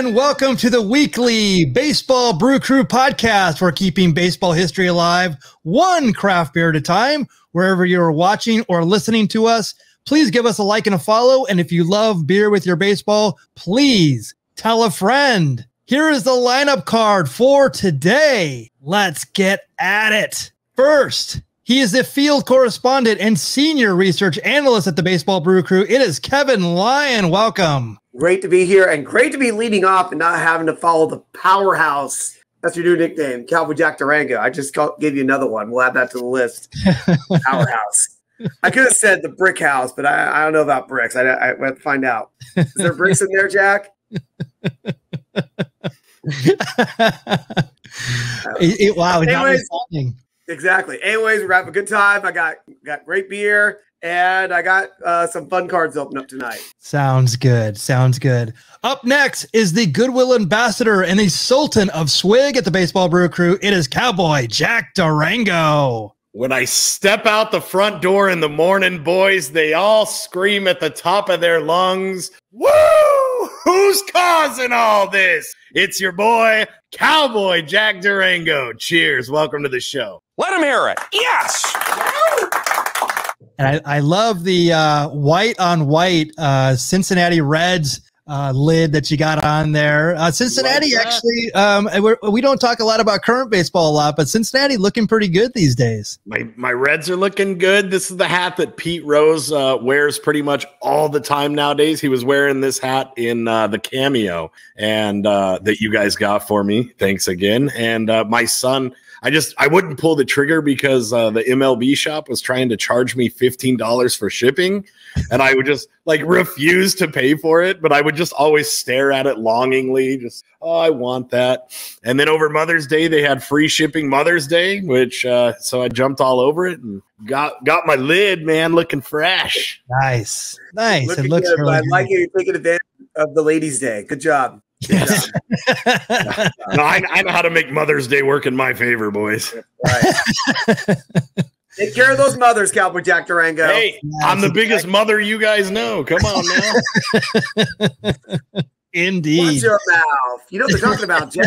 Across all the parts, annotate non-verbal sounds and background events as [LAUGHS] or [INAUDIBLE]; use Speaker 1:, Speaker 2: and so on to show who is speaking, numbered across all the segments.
Speaker 1: everyone. Welcome to the weekly Baseball Brew Crew podcast. We're keeping baseball history alive, one craft beer at a time. Wherever you're watching or listening to us, please give us a like and a follow. And if you love beer with your baseball, please tell a friend. Here is the lineup card for today. Let's get at it. First, he is the field correspondent and senior research analyst at the Baseball Brew Crew. It is Kevin Lyon. Welcome.
Speaker 2: Great to be here and great to be leading off and not having to follow the powerhouse. That's your new nickname, Cowboy Jack Durango. I just gave you another one. We'll add that to the list. [LAUGHS] powerhouse. I could have said the brick house, but I, I don't know about bricks. I, I went to find out. Is there bricks in there, Jack? [LAUGHS]
Speaker 1: it, it, wow.
Speaker 2: Anyways, exactly. Anyways, we're having a good time. I got got great beer and I got uh, some fun cards open up tonight.
Speaker 1: Sounds good. Sounds good. Up next is the Goodwill Ambassador and the Sultan of Swig at the Baseball Brew Crew. It is Cowboy Jack Durango.
Speaker 3: When I step out the front door in the morning, boys, they all scream at the top of their lungs, Woo! Who's causing all this? It's your boy, Cowboy Jack Durango. Cheers. Welcome to the show.
Speaker 4: Let him hear it. Yes.
Speaker 1: And I, I love the uh, white on white uh, Cincinnati Reds uh, lid that you got on there. Uh, Cincinnati like actually, um, we don't talk a lot about current baseball a lot, but Cincinnati looking pretty good these days.
Speaker 3: My my Reds are looking good. This is the hat that Pete Rose uh, wears pretty much all the time nowadays. He was wearing this hat in uh, the cameo, and uh, that you guys got for me. Thanks again. And uh, my son I just I wouldn't pull the trigger because uh, the MLB shop was trying to charge me fifteen dollars for shipping, and I would just like refuse to pay for it. But I would just always stare at it longingly, just oh, I want that. And then over Mother's Day, they had free shipping Mother's Day, which uh, so I jumped all over it and got got my lid, man, looking fresh.
Speaker 1: Nice, nice.
Speaker 2: Look it looks good, really I like it. You're taking advantage of the Ladies' Day. Good job.
Speaker 3: Yes. [LAUGHS] no, I, I, know how to make Mother's Day work in my favor, boys.
Speaker 2: Right. [LAUGHS] Take care of those mothers, Cowboy Jack Durango.
Speaker 3: Hey, I'm the biggest mother you guys know. Come on
Speaker 1: now. [LAUGHS] Indeed.
Speaker 2: Watch your mouth. You know what they're talking about, Jack.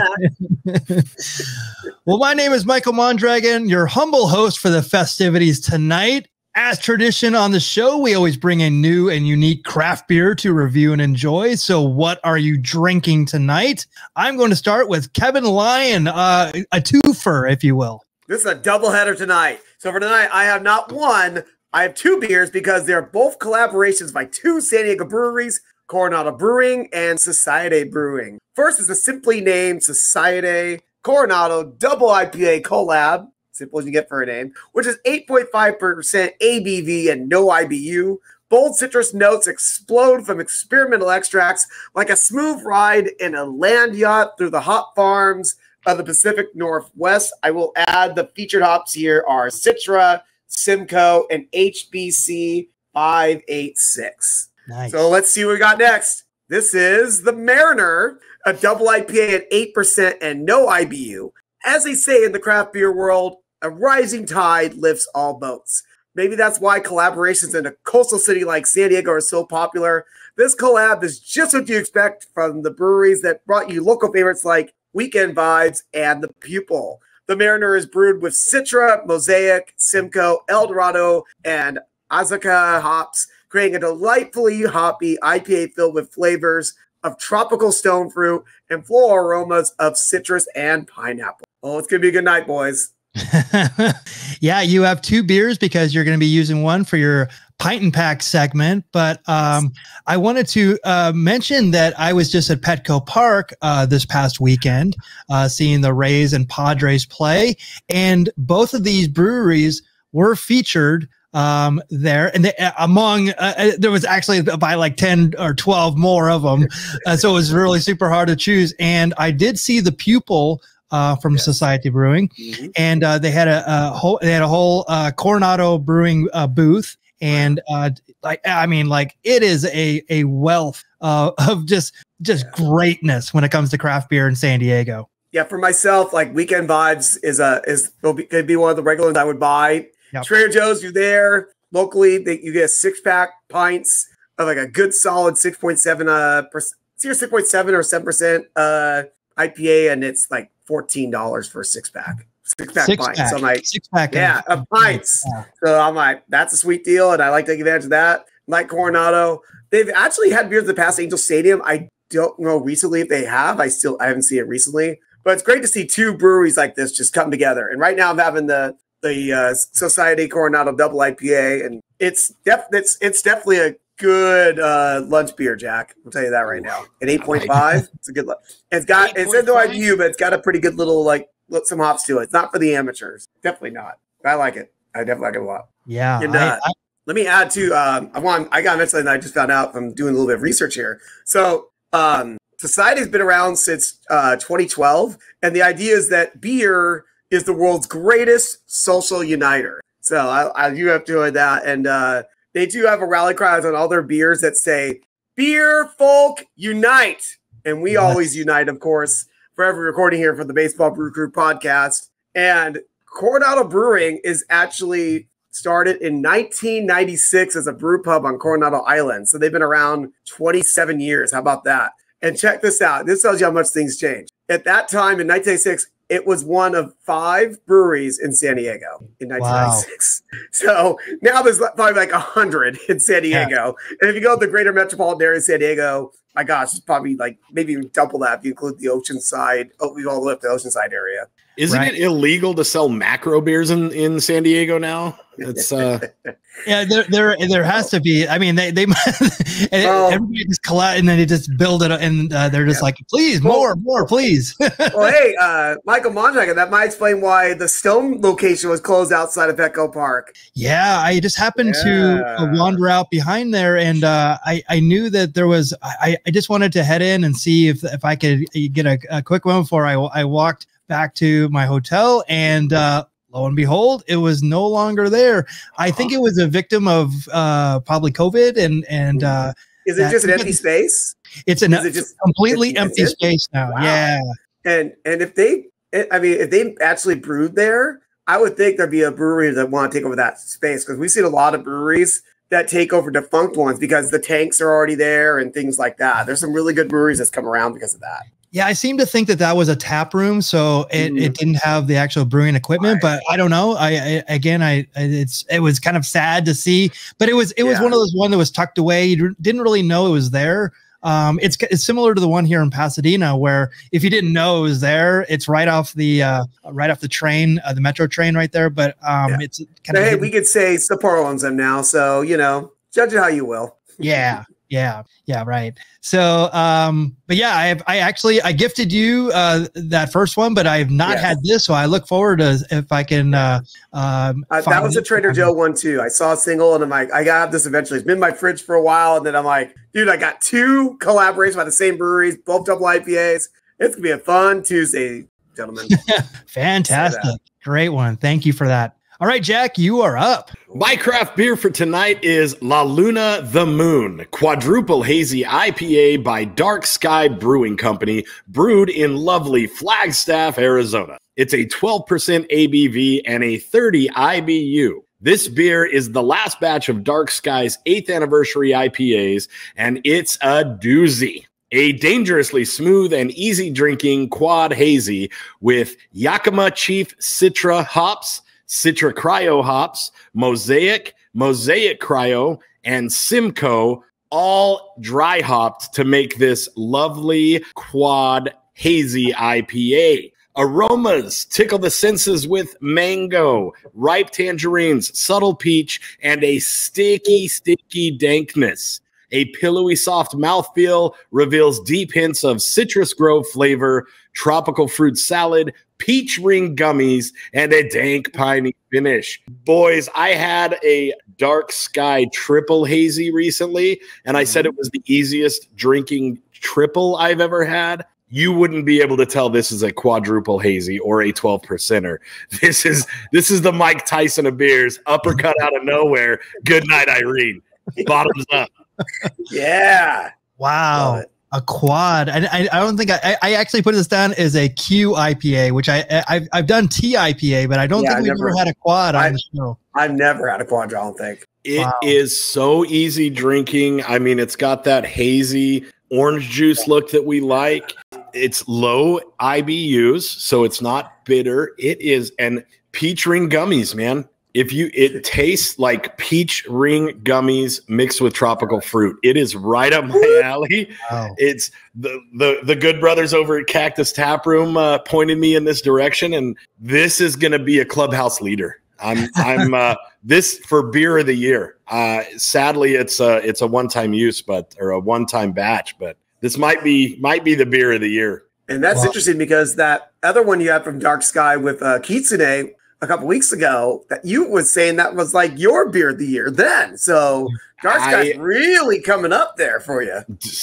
Speaker 1: well, my name is Michael Mondragon, your humble host for the festivities tonight. As tradition on the show, we always bring a new and unique craft beer to review and enjoy. So, what are you drinking tonight? I'm going to start with Kevin Lyon, uh, a twofer, if you will.
Speaker 2: This is a doubleheader tonight. So, for tonight, I have not one, I have two beers because they're both collaborations by two San Diego breweries, Coronado Brewing and Societe Brewing. First is a simply named Societe Coronado Double IPA collab simple as you get for a name, which is 8.5% ABV and no IBU. Bold citrus notes explode from experimental extracts like a smooth ride in a land yacht through the hop farms of the Pacific Northwest. I will add the featured hops here are Citra, Simcoe, and HBC 586. Nice. So let's see what we got next. This is the Mariner, a double IPA at 8% and no IBU. As they say in the craft beer world, a rising tide lifts all boats. Maybe that's why collaborations in a coastal city like San Diego are so popular. This collab is just what you expect from the breweries that brought you local favorites like Weekend Vibes and The Pupil. The Mariner is brewed with Citra, Mosaic, Simcoe, Eldorado, and Azacca hops, creating a delightfully hoppy IPA filled with flavors of tropical stone fruit and floral aromas of citrus and pineapple. Oh, it's going to be a good night, boys. [LAUGHS]
Speaker 1: yeah, you have two beers because you're going to be using one for your pint and pack segment. But um, I wanted to uh, mention that I was just at Petco Park uh, this past weekend, uh, seeing the Rays and Padres play, and both of these breweries were featured um, there, and they, among uh, uh, there was actually by like ten or twelve more of them, [LAUGHS] uh, so it was really super hard to choose. And I did see the pupil uh, from yes. Societe Brewing, mm-hmm. and uh, they had a, a, whole they had a whole uh, Coronado Brewing uh, booth, and uh, like I mean, like it is a a wealth [LAUGHS] of just just yeah. greatness when it comes to craft beer in San Diego.
Speaker 2: Yeah, for myself, like Weekend Vibes is a is will be, could be one of the regulars I would buy. Yep. Trader Joe's, you're there locally. They, you get six pack pints of like a good solid six point seven uh your six point seven or seven percent uh IPA, and it's like fourteen dollars for a six pack. Six pack
Speaker 1: Six
Speaker 2: pints.
Speaker 1: pack.
Speaker 2: So I'm like,
Speaker 1: Six pack.
Speaker 2: yeah,
Speaker 1: of-
Speaker 2: pints.
Speaker 1: Yeah.
Speaker 2: So I'm like, that's a sweet deal, and I like taking advantage of that. Like Coronado, they've actually had beers in the past. Angel Stadium, I don't know recently if they have. I still I haven't seen it recently, but it's great to see two breweries like this just come together. And right now, I'm having the the uh, Societe Coronado Double IPA, and it's def- it's it's definitely a good uh, lunch beer, Jack. I'll tell you that right now. At eight point five, it's a good. Lu- it's got it's no
Speaker 3: 8.5?
Speaker 2: IBU, but it's got a pretty good little like some hops to it. It's not for the amateurs. Definitely not. I like it. I definitely like it a lot.
Speaker 1: Yeah.
Speaker 2: And,
Speaker 1: I-
Speaker 2: uh, Let me add to um, I want I got mentioned something that I just found out from doing a little bit of research here. So um, Societe's been around since uh, 2012, and the idea is that beer is the world's greatest social uniter. So I, I you have to do that, and uh, they do have a rally cry on all their beers that say "Beer Folk Unite," and we
Speaker 1: Yes.
Speaker 2: always unite, of course. For every recording here for the Baseball Brew Crew podcast, and Coronado Brewing is actually started in 1996 as a brew pub on Coronado Island. So they've been around 27 years. How about that? And check this out. This tells you how much things change. At that time in 1996, it was one of five breweries in San Diego in 1996. [LAUGHS] So now there's probably like a hundred in San
Speaker 1: Yeah.
Speaker 2: Diego. And if you go to the greater metropolitan area of San Diego, my gosh, it's probably like maybe even double that if you include the Oceanside, oh, we all the way up to the Oceanside area.
Speaker 3: Isn't
Speaker 1: Right.
Speaker 3: it illegal to sell macro beers in, in San Diego now? It's uh [LAUGHS]
Speaker 1: Yeah, there, there, there has to be. I mean, they, they, [LAUGHS] and
Speaker 2: Well-
Speaker 1: everybody just collect, and then they just build it, up and uh, they're just
Speaker 2: Yeah.
Speaker 1: like, please,
Speaker 2: Well-
Speaker 1: more, more, please. [LAUGHS]
Speaker 2: well, hey, uh, Michael Mondragon, that might explain why the Stone location was closed outside of Petco Park.
Speaker 1: yeah, I just happened to uh, wander out behind there, and uh, I, I knew that there was. I, I just wanted to head in and see if, if I could get a, a quick one before I, I walked back to my hotel, and uh, lo and behold, it was no longer there. I think it was a victim of uh, probably COVID, and and uh,
Speaker 2: Is it just an [LAUGHS] empty space?
Speaker 1: it's an
Speaker 2: Is it just
Speaker 1: completely empty space now.
Speaker 2: Wow.
Speaker 1: Yeah.
Speaker 2: and and if they, I mean, if they actually brewed there, I would think there'd be a brewery that want to take over that space because we've seen a lot of breweries that take over defunct ones because the tanks are already there and things like that. There's some really good breweries that's come around because of that.
Speaker 1: Yeah, I seem to think that that was a tap room, so it,
Speaker 2: Mhm.
Speaker 1: it didn't have the actual brewing equipment. But I don't know. I, I again, I I- it's it was kind of sad to see, but it was it was one of those one that was tucked away. You didn't really know it was there. Um, it's it's similar to the one here in Pasadena, where if you didn't know it was there, it's right off the uh, right off the train, uh, the metro train right there. But um,
Speaker 2: Yeah.
Speaker 1: it's kind of
Speaker 2: hey,
Speaker 1: hidden-
Speaker 2: we could say Sapporo owns them now, so you know, judge it how you will.
Speaker 1: yeah yeah yeah right so um but yeah i have i actually i gifted you uh that first one but i have not
Speaker 2: Yes.
Speaker 1: had this so i look forward to if i can uh um
Speaker 2: Uh, that was a. Trader Joe one too. I saw a single and I'm like, I got this eventually. It's been in my fridge for a while, and then I'm like, dude, I got two collaborations by the same breweries, both double IPAs. It's gonna be a fun Tuesday, gentlemen. [LAUGHS]
Speaker 1: fantastic great one thank you for that all right jack you are up
Speaker 3: My craft beer for tonight is La Luna the Moon, quadruple hazy IPA by Dark Sky Brewing Company, brewed in lovely Flagstaff, Arizona. It's a 12% ABV and a 30 IBU. This beer is the last batch of Dark Sky's 8th anniversary IPAs, and it's a doozy. A dangerously smooth and easy drinking quad hazy with Yakima Chief Citra hops, Citra Cryo hops, Mosaic, Mosaic Cryo, and Simcoe, all dry hopped to make this lovely quad hazy IPA. Aromas tickle the senses with mango, ripe tangerines, subtle peach, and a sticky, sticky dankness. A pillowy, soft mouthfeel reveals deep hints of citrus grove flavor, tropical fruit salad, peach ring gummies, and a dank piney finish. Boys, I had a dark sky triple hazy recently, and I said mm-hmm. it was the easiest drinking triple I've ever had. You wouldn't be able to tell this is a quadruple hazy or a 12 percenter. [LAUGHS] This is this is the Mike Tyson of beers, uppercut out of nowhere. Good night, Irene. Bottoms up. [LAUGHS]
Speaker 2: yeah.
Speaker 1: wow
Speaker 2: Love it.
Speaker 1: A quad I, I, I don't think I, I I actually put this down as a q ipa which i, I I've, I've done t ipa but i don't
Speaker 2: Yeah,
Speaker 1: think
Speaker 2: I
Speaker 1: we've
Speaker 2: never-
Speaker 1: ever had a quad
Speaker 2: I-
Speaker 1: on the show
Speaker 2: I've never had a quadra, I don't think.
Speaker 3: It is
Speaker 1: Wow.
Speaker 3: so easy drinking. I mean, it's got that hazy, orange juice look that we like. It's low IBUs, so it's not bitter. It is and peach ring gummies, man. If you it tastes like peach ring gummies mixed with tropical fruit. It is right up my alley.
Speaker 1: Wow.
Speaker 3: It's the the the good brothers over at Cactus Tap Room uh, pointed me in this direction, and this is going to be a clubhouse leader. I'm I'm uh, [LAUGHS] this for beer of the year. Uh, sadly, it's a it's a one time use, but or a one time batch, but this might be might be the beer of the year.
Speaker 2: And that's
Speaker 1: Wow.
Speaker 2: interesting because that other one you had from Dark Sky with uh, Kitsune a couple weeks ago, that you was saying that was like your beer of the year then. So Dark Sky's
Speaker 3: I-
Speaker 2: really coming up there for you.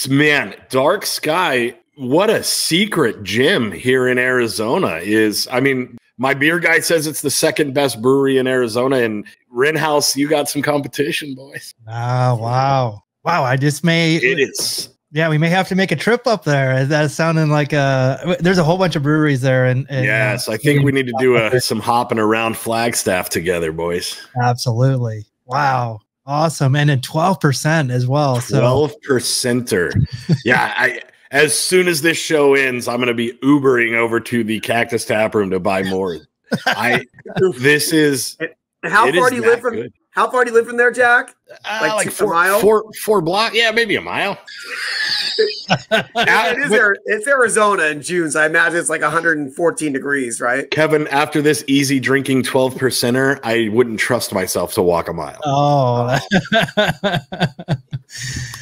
Speaker 3: Man, Dark Sky, what a secret gym here in Arizona is. I mean, my beer guy says it's the second best brewery in Arizona, and Wren House, you got some competition, boys.
Speaker 1: Oh, wow. Wow. I just made
Speaker 3: It is.
Speaker 1: Yeah, we may have to make a trip up there. That's sounding like a, there's a whole bunch of breweries there. And, and, uh,
Speaker 3: I think we need to do a, some hopping around Flagstaff together, boys.
Speaker 1: absolutely. Wow. Awesome. And then 12% as well. So,
Speaker 3: Twelve percenter. Yeah, I. As soon as this show ends, I'm going to be Ubering over to the Cactus Tap Room to buy more. I. This is.
Speaker 2: How far
Speaker 3: is
Speaker 2: do you live from?
Speaker 3: good.
Speaker 2: How far do you live from there, Jack?
Speaker 3: Uh,
Speaker 2: Like
Speaker 3: like,
Speaker 2: two-
Speaker 3: four,
Speaker 2: mile?
Speaker 3: four, four block. Yeah, maybe a mile.
Speaker 2: it is Ari- it's Arizona in June, so I imagine it's like 114 degrees, right?
Speaker 3: Kevin, after this easy drinking 12 percenter, I wouldn't trust myself to walk a mile.
Speaker 1: oh, [LAUGHS]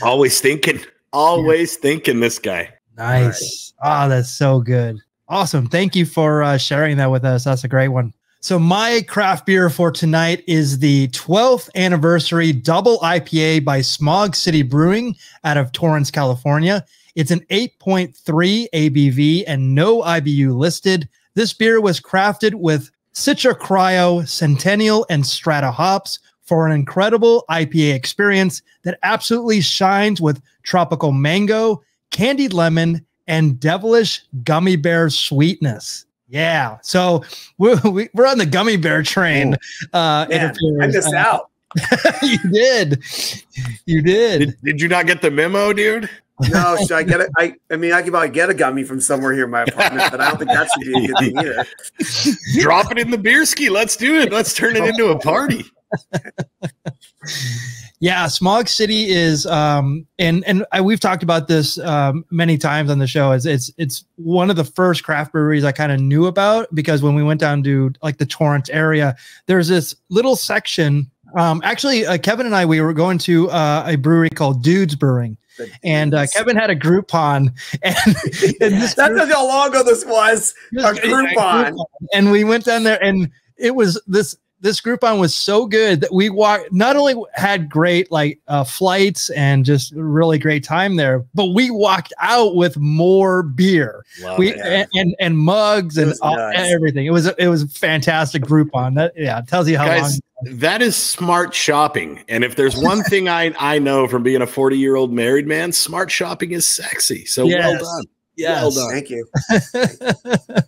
Speaker 3: Always thinking, always thinking this guy.
Speaker 1: Nice. Oh, that's so good. Awesome. Thank you for uh, sharing that with us. That's a great one. So, my craft beer for tonight is the 12th anniversary double IPA by Smog City Brewing out of Torrance, California. It's an 8.3 ABV and no IBU listed. This beer was crafted with Citra Cryo, Centennial, and Strata hops for an incredible IPA experience that absolutely shines with tropical mango, candied lemon, and devilish gummy bear sweetness. Yeah. So we're, [LAUGHS] we- we're on the gummy bear train. Uh, it
Speaker 2: Man, I missed
Speaker 1: Uh,
Speaker 2: out. [LAUGHS]
Speaker 1: you did. You did.
Speaker 3: Did, did you not get the memo, dude?
Speaker 2: No, should I get it? I, I mean, I could probably get a gummy from somewhere here in my apartment, but I don't think that should be a good thing [LAUGHS] either.
Speaker 3: Drop it in the beer ski. Let's do it. Let's turn it into a party.
Speaker 1: Yeah, Smog City is, um, and and I, we've talked about this um, many times on the show. Is it's it's one of the first craft breweries I kind of knew about because when we went down to like the Torrance area, there's this little section. Um, actually, uh, Kevin and I we were going to uh, a brewery called Dudes Brewing, and uh, Kevin had a Groupon, [LAUGHS] and, [LAUGHS] and this
Speaker 2: That's how long ago this was.
Speaker 1: this
Speaker 2: A Groupon.
Speaker 1: and we went down there and it was this this Groupon was so good that we walked not only had great like uh, flights and just really great time there, but we walked out with more beer.
Speaker 3: Love
Speaker 1: we
Speaker 3: it.
Speaker 1: and, and and mugs and
Speaker 2: was
Speaker 1: all,
Speaker 2: nuts.
Speaker 1: everything. It was it was a fantastic Groupon. That yeah, tells you how
Speaker 3: Guys,
Speaker 1: long.
Speaker 3: that is smart shopping. And if there's one thing I, I know from being a 40 year old married man, smart shopping is sexy. So well done.
Speaker 1: Yes.
Speaker 3: Well done. [LAUGHS]
Speaker 2: Thank you.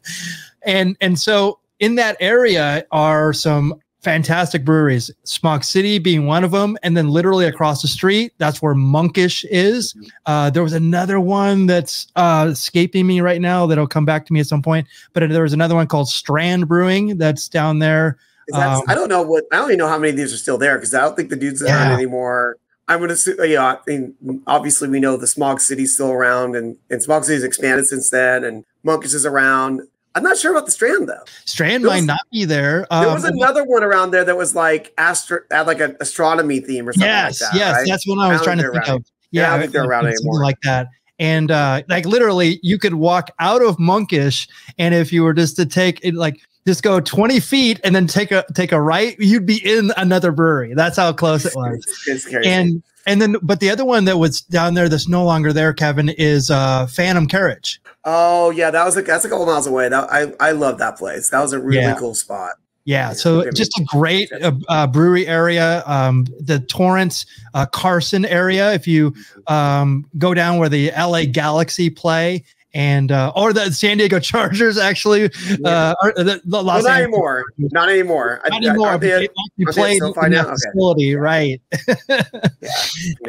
Speaker 1: and and so in that area are some fantastic breweries smog city being one of them and then literally across the street that's where monkish is uh, there was another one that's uh, escaping me right now that'll come back to me at some point but there was another one called strand brewing that's down there. Um,
Speaker 2: I don't know what I don't even know how many of these are still there because I don't think the dudes are
Speaker 1: Yeah.
Speaker 2: around anymore. I'm gonna assume, yeah. I mean, obviously we know the Smog City's still around, and and Smog City's expanded since then, and Monkish is around. I'm not sure about the Strand though.
Speaker 1: strand
Speaker 2: There
Speaker 1: might not be there
Speaker 2: There
Speaker 1: Um,
Speaker 2: was another one around there that was like astro, had like an astronomy theme or something
Speaker 1: yes
Speaker 2: like that.
Speaker 1: yes
Speaker 2: right?
Speaker 1: that's what i was
Speaker 2: I
Speaker 1: trying to
Speaker 2: think they're
Speaker 1: of
Speaker 2: Yeah, I don't think they're around
Speaker 1: something
Speaker 2: anymore.
Speaker 1: like that and uh like literally you could walk out of monkish and if you were just to take it like just go 20 feet and then take a take a right you'd be in another brewery that's how close it was
Speaker 2: It's, it's crazy.
Speaker 1: and and then but the other one that was down there that's no longer there kevin is uh phantom carriage
Speaker 2: oh yeah, that was a, that's a couple miles away. That I I love that place. That was a really
Speaker 1: Yeah.
Speaker 2: cool spot.
Speaker 1: Yeah,
Speaker 2: Yeah,
Speaker 1: so just a great uh, uh, brewery area. Um, the Torrance, uh, Carson area. If you um, go down where the LA Galaxy play, and uh, or the San Diego Chargers actually, uh, the, the
Speaker 2: Well, not anymore. Not anymore. I-
Speaker 1: Not
Speaker 2: I-
Speaker 1: anymore.
Speaker 2: aren't
Speaker 1: but
Speaker 2: they-
Speaker 1: they actually
Speaker 2: aren't they
Speaker 1: played in that
Speaker 2: now? Okay.
Speaker 1: facility, right? [LAUGHS]
Speaker 2: Yeah,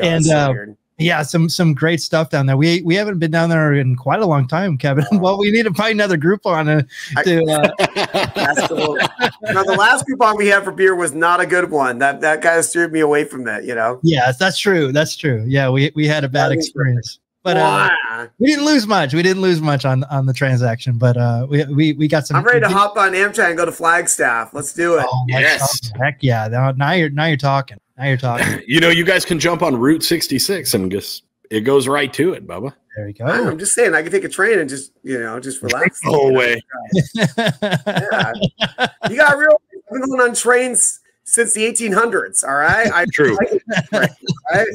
Speaker 1: And, uh, yeah, some some great stuff down there. We we haven't been down there in quite a long time, Kevin. [LAUGHS] well, we need to find another group on it. To, uh, [LAUGHS]
Speaker 2: now the last coupon we had for beer was not a good one. That that kind of steered me away from that. You know.
Speaker 1: yes, that's true. That's true. Yeah, we we had a bad
Speaker 2: That
Speaker 1: experience, but uh, we didn't lose much. We didn't lose much on on the transaction, but uh, we we we got some.
Speaker 2: I'm ready to hop on Amtrak and go to Flagstaff. Let's do it.
Speaker 1: Oh,
Speaker 3: Yes.
Speaker 1: talk. heck yeah! Now, now you're now you're talking. Now you're talking. [LAUGHS]
Speaker 3: you know, you guys can jump on Route 66 and just it goes right to it, Bubba.
Speaker 1: There you go.
Speaker 2: I'm just saying, I can take a train and just you know just relax.
Speaker 3: The whole way.
Speaker 2: Yeah. you got real. I've been going on trains since the 1800s. All right, I
Speaker 3: True. [LAUGHS]
Speaker 2: Right?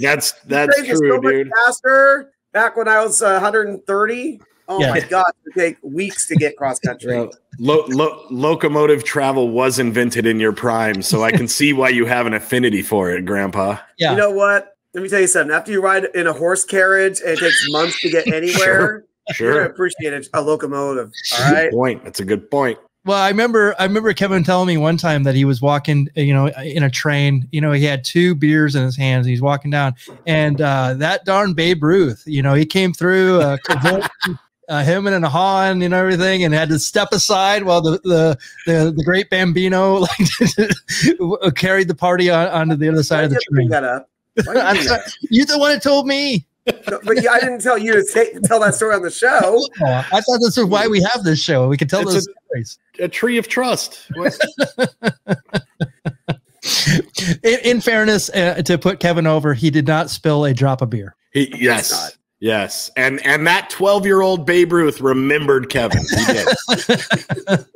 Speaker 3: That's that's true,
Speaker 2: so
Speaker 3: dude.
Speaker 2: faster back when I was uh, 130. Oh
Speaker 1: Yeah.
Speaker 2: my god, it would take weeks to get cross country.
Speaker 3: Well, lo- lo- locomotive travel was invented in your prime, so I can see why you have an affinity for it, Grandpa.
Speaker 1: yeah.
Speaker 2: You know what? Let me tell you something. After you ride in a horse carriage and it takes months to get [LAUGHS] anywhere, you're gonna
Speaker 3: Sure.
Speaker 2: appreciate a, a locomotive. All right.
Speaker 3: Good point. That's a good point.
Speaker 1: Well, I remember I remember Kevin telling me one time that he was walking, you know, in a train. You know, he had two beers in his hands. He's walking down, and uh, that darn Babe Ruth, you know, he came through, uh, [LAUGHS] uh, him and a Han and you know everything, and had to step aside while the the the, the great Bambino [LAUGHS] like carried the party on, onto the other side
Speaker 2: Why'd
Speaker 1: of the train.
Speaker 2: that up? You [LAUGHS]
Speaker 1: I'm
Speaker 2: do
Speaker 1: sorry,
Speaker 2: that?
Speaker 1: you're the one that told me.
Speaker 2: No, but yeah, I didn't tell you to say, tell that story on the show. [LAUGHS]
Speaker 1: Oh, I thought this was why we have this show. We could tell
Speaker 3: It's
Speaker 1: those
Speaker 3: a-
Speaker 1: stories.
Speaker 3: A tree of trust. [LAUGHS]
Speaker 1: In, in fairness, uh, to put Kevin over, he did not spill a drop of beer.
Speaker 3: He- yes. Yes. And and that 12-year-old Babe Ruth remembered Kevin. He did. [LAUGHS]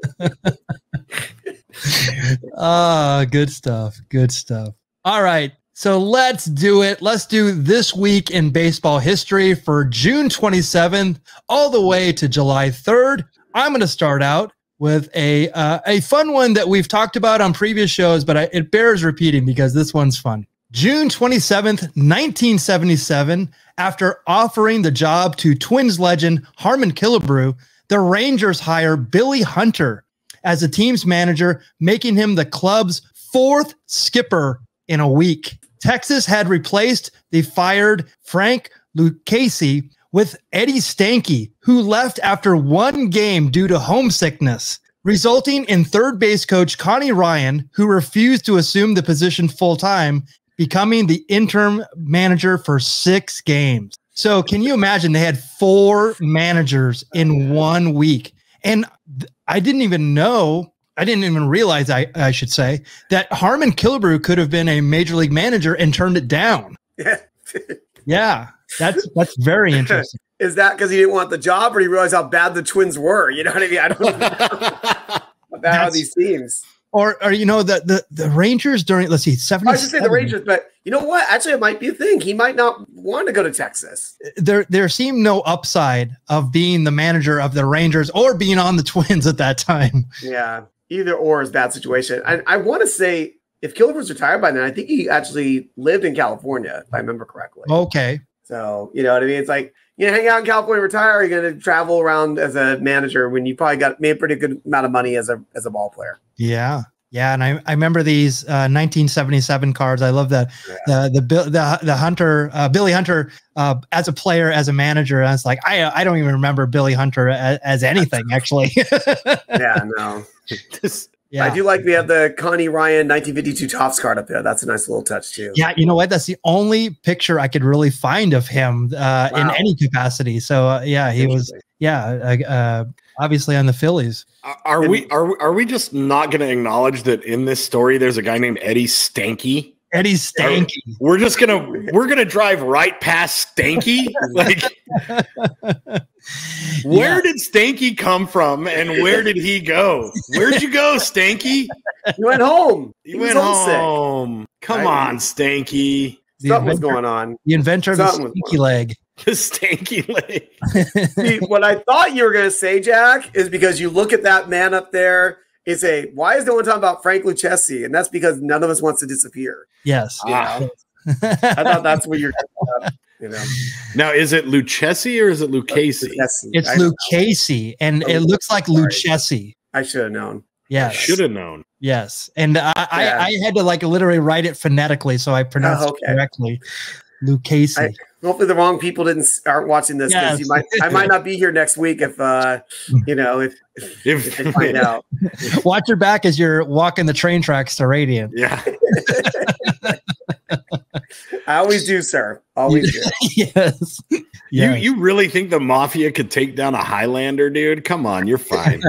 Speaker 1: Ah, good stuff. Good stuff. All right. So let's do it. Let's do this week in baseball history for June 27th all the way to July 3rd. I'm going to start out with a uh, a fun one that we've talked about on previous shows, but I, it bears repeating because this one's fun. June 27th, 1977, after offering the job to Twins legend Harmon Killebrew, the Rangers hire Billy Hunter as the team's manager, making him the club's fourth skipper in a week. Texas had replaced the fired Frank Lucchese with Eddie Stanky, who left after one game due to homesickness, resulting in third base coach Connie Ryan, who refused to assume the position full time, becoming the interim manager for six games. So, can you imagine they had four managers in one week? And I didn't even know, I didn't even realize, I, I should say, that Harmon Killebrew could have been a major league manager and turned it down. Yeah, yeah. that's that's very [LAUGHS] interesting.
Speaker 2: Is that because he didn't want the job, or he realized how bad the Twins were? You know what I mean? I don't know [LAUGHS] about how these teams.
Speaker 1: Or, or you know, the the, the Rangers during let's see,
Speaker 2: I
Speaker 1: seventy.
Speaker 2: was just say the Rangers, but you know what? Actually, it might be a thing. He might not want to go to Texas.
Speaker 1: There there seemed no upside of being the manager of the Rangers or being on the Twins at that time.
Speaker 2: Yeah, either or is bad situation. I, I want to say if Killebrew's retired by then, I think he actually lived in California, if I remember correctly.
Speaker 1: Okay,
Speaker 2: So you know what I mean? It's like you know, hang out in California, retire. Or you're going to travel around as a manager when you probably got made a pretty good amount of money as a as a ball player.
Speaker 1: yeah, yeah, and I, I remember these uh, 1977 cards. I love that the the Bill the the Hunter uh, Billy Hunter uh, as a player as a manager. I was like, I I don't even remember Billy Hunter as, as anything actually.
Speaker 2: Yeah, [LAUGHS] no.
Speaker 1: yeah.
Speaker 2: I do like we have the Connie Ryan 1952 Topps card up there. That's a nice little touch too.
Speaker 1: Yeah, you know what? That's the only picture I could really find of him uh, in any capacity. So uh, yeah, he was yeah, uh, obviously on the Phillies.
Speaker 3: Are- Are we are we- are we just not going to acknowledge that in this story there's a guy named Eddie Stanky?
Speaker 1: Eddie Stanky.
Speaker 3: We're just gonna we're gonna drive right past Stanky. [LAUGHS] Like, [LAUGHS] where
Speaker 1: Yeah.
Speaker 3: did Stanky come from, and where did he go? Where'd you go, Stanky?
Speaker 2: He [LAUGHS] went home.
Speaker 3: He,
Speaker 2: He,
Speaker 3: went
Speaker 2: homesick.
Speaker 3: home. Come
Speaker 2: I-
Speaker 3: on, Stanky.
Speaker 1: The
Speaker 2: Something was going on.
Speaker 1: the inventor of the
Speaker 2: Something was
Speaker 1: stinky leg. [LAUGHS]
Speaker 3: The Stanky leg. [LAUGHS]
Speaker 2: See, what I thought you were going to say, Jack, is because you look at that man up there. It's a why is no one talking about Frank Lucchesi? And that's because none of us wants to disappear.
Speaker 1: yes.
Speaker 2: You
Speaker 3: Ah.
Speaker 2: I thought that's what you're. About, you know, [LAUGHS]
Speaker 3: Now, is it Lucchesi or is it Lucchese?
Speaker 2: Lucchesi.
Speaker 1: it's
Speaker 2: I,
Speaker 1: Luke Casey, and it looks like
Speaker 2: Sorry.
Speaker 1: Lucchesi.
Speaker 2: I should have known.
Speaker 1: Yes.
Speaker 3: Should have known.
Speaker 1: Yes. And I,
Speaker 2: Yeah.
Speaker 1: I, I had to like literally write it phonetically so I pronounced
Speaker 2: Oh, okay.
Speaker 1: it correctly. Luke Casey.
Speaker 2: I- hopefully the wrong people didn't aren't watching this because
Speaker 1: Yes.
Speaker 2: you might I might not be here next week if uh [LAUGHS] you know if if, if they find [LAUGHS] out.
Speaker 1: Watch your back as you're walking the train tracks to Radiant.
Speaker 3: yeah. [LAUGHS]
Speaker 2: I always do, sir. Always do.
Speaker 1: yes.
Speaker 3: You
Speaker 1: Yes.
Speaker 3: you really think the mafia could take down a Highlander, dude? Come on, you're fine.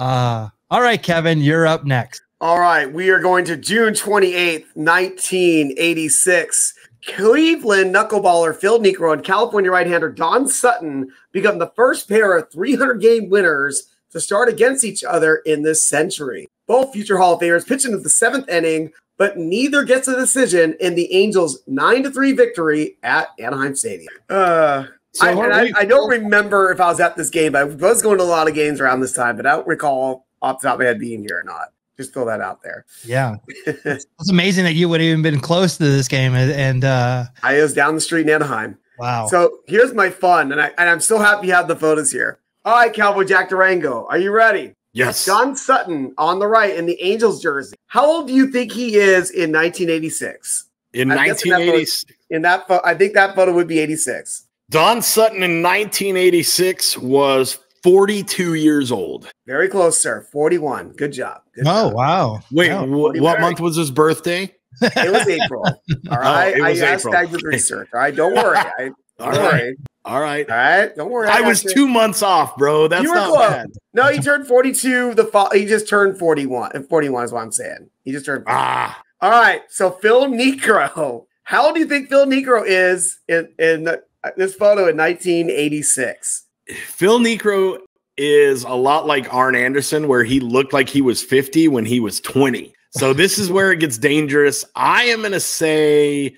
Speaker 1: Uh, all right, Kevin, you're up next.
Speaker 2: All right, we are going to June 28th, 1986. Cleveland knuckleballer Phil Niekro and California right-hander Don Sutton become the first pair of 300 game winners to start against each other in this century. Both future Hall of Famers pitch into the seventh inning, but neither gets a decision in the Angels' 9 to 3 victory at Anaheim Stadium. Uh,
Speaker 3: So
Speaker 2: I, and I, I don't remember if I was at this game. I was going to a lot of games around this time, but I don't recall off the top of my head being here or not. Just throw that out there.
Speaker 1: Yeah. [LAUGHS] it's amazing that you would have even been close to this game. And, and uh,
Speaker 2: I was down the street in Anaheim.
Speaker 1: wow.
Speaker 2: So here's my fun, and I and I'm so happy you have the photos here. All right, Cowboy Jack Durango, are you ready?
Speaker 3: yes.
Speaker 2: John Sutton on the right in the Angels jersey. How old do you think he is in 1986?
Speaker 3: In
Speaker 2: I'm guessing that
Speaker 3: 1980,
Speaker 2: In that, pho- I think that photo would be 86.
Speaker 3: Don Sutton in 1986 was 42 years old.
Speaker 2: Very close, sir. 41. Good job. Good
Speaker 1: oh,
Speaker 2: job.
Speaker 1: wow.
Speaker 3: Wait,
Speaker 1: Wow.
Speaker 3: wh- what month was his birthday?
Speaker 2: It was April. [LAUGHS] All right.
Speaker 3: it was
Speaker 2: I asked
Speaker 3: April.
Speaker 2: I did research. All right. Don't worry. [LAUGHS] I, don't
Speaker 3: All right.
Speaker 2: worry.
Speaker 3: All right.
Speaker 2: All right. Don't worry.
Speaker 3: I
Speaker 2: got
Speaker 3: was
Speaker 2: you.
Speaker 3: two months off, bro. That's
Speaker 2: You were
Speaker 3: not
Speaker 2: close.
Speaker 3: bad.
Speaker 2: No, he turned 42. The fall. He just turned 41. 41 is what I'm saying. He just turned.
Speaker 3: Ah,
Speaker 2: All right. So Phil Niekro. How old do you think Phil Niekro is in, in the- this photo in 1986?
Speaker 3: Phil Niekro is a lot like Arn Anderson, where he looked like he was 50 when he was 20. So [LAUGHS] this is where it gets dangerous. I am going to say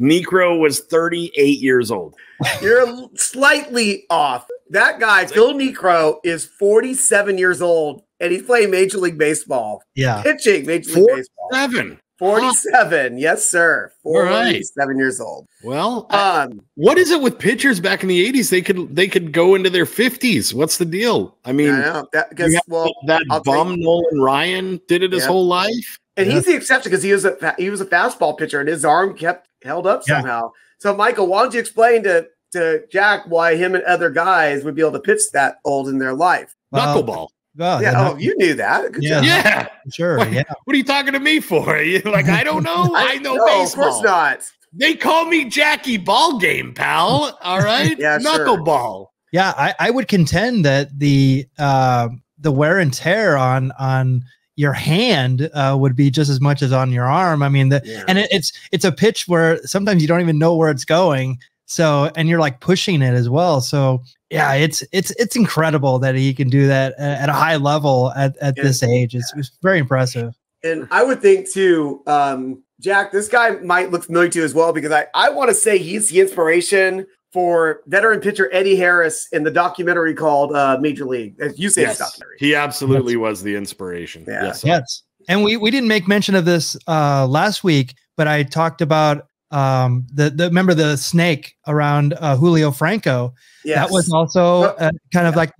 Speaker 3: Niekro was 38 years old.
Speaker 2: You're slightly off. That guy, Phil Niekro, is 47 years old and he's playing Major League Baseball,
Speaker 1: Yeah.
Speaker 2: pitching Major League
Speaker 3: Four-
Speaker 2: Baseball.
Speaker 3: Seven.
Speaker 2: 47. Yes, sir.
Speaker 3: All right.
Speaker 2: 47 years old.
Speaker 3: Well,
Speaker 2: Um,
Speaker 3: what is it with pitchers back in the 80s? They could they could go into their 50s. What's the deal? I mean,
Speaker 2: I know that because
Speaker 3: you
Speaker 2: well,
Speaker 3: that
Speaker 2: I'll
Speaker 3: bum Nolan Ryan did it his
Speaker 2: Yeah.
Speaker 3: whole life.
Speaker 2: and he's the exception because he was a fa- he was a fastball pitcher and his arm kept held up
Speaker 1: Yeah.
Speaker 2: somehow. So, Michael, why don't you explain to to Jack why him and other guys would be able to pitch that old in their life?
Speaker 1: Well,
Speaker 3: Knuckleball.
Speaker 1: Well,
Speaker 2: yeah,
Speaker 1: yeah,
Speaker 2: oh, you knew that. Good
Speaker 1: Yeah.
Speaker 2: job.
Speaker 3: Yeah.
Speaker 1: sure.
Speaker 3: What,
Speaker 1: Yeah.
Speaker 3: what are you talking to me for? [LAUGHS] You like I don't know. [LAUGHS] I know
Speaker 2: No,
Speaker 3: baseball.
Speaker 2: Of course not.
Speaker 3: They call me Jackie Ball Game, pal. All [LAUGHS] right,
Speaker 2: Yeah, sure.
Speaker 3: knuckleball.
Speaker 1: Yeah, I, I would contend that the uh, the wear and tear on on your hand uh, would be just as much as on your arm. I mean, the,
Speaker 2: Yeah.
Speaker 1: and it, it's it's a pitch where sometimes you don't even know where it's going. So and you're like pushing it as well. So yeah, it's it's it's incredible that he can do that at, at a high level at, at
Speaker 2: Yeah.
Speaker 1: this age. It's, it's very impressive.
Speaker 2: And I would think too, um, Jack, this guy might look familiar to you as well because I, I want to say he's the inspiration for veteran pitcher Eddie Harris in the documentary called uh, Major League. As you say, it's
Speaker 3: Yes,
Speaker 2: documentary.
Speaker 3: he absolutely was the inspiration.
Speaker 2: Yeah.
Speaker 3: Yes,
Speaker 1: Yes. And we, we didn't make mention of this uh, last week, but I talked about um, the, the remember the snake around uh, Julio Franco.
Speaker 2: Yes.
Speaker 1: That was also uh, kind of like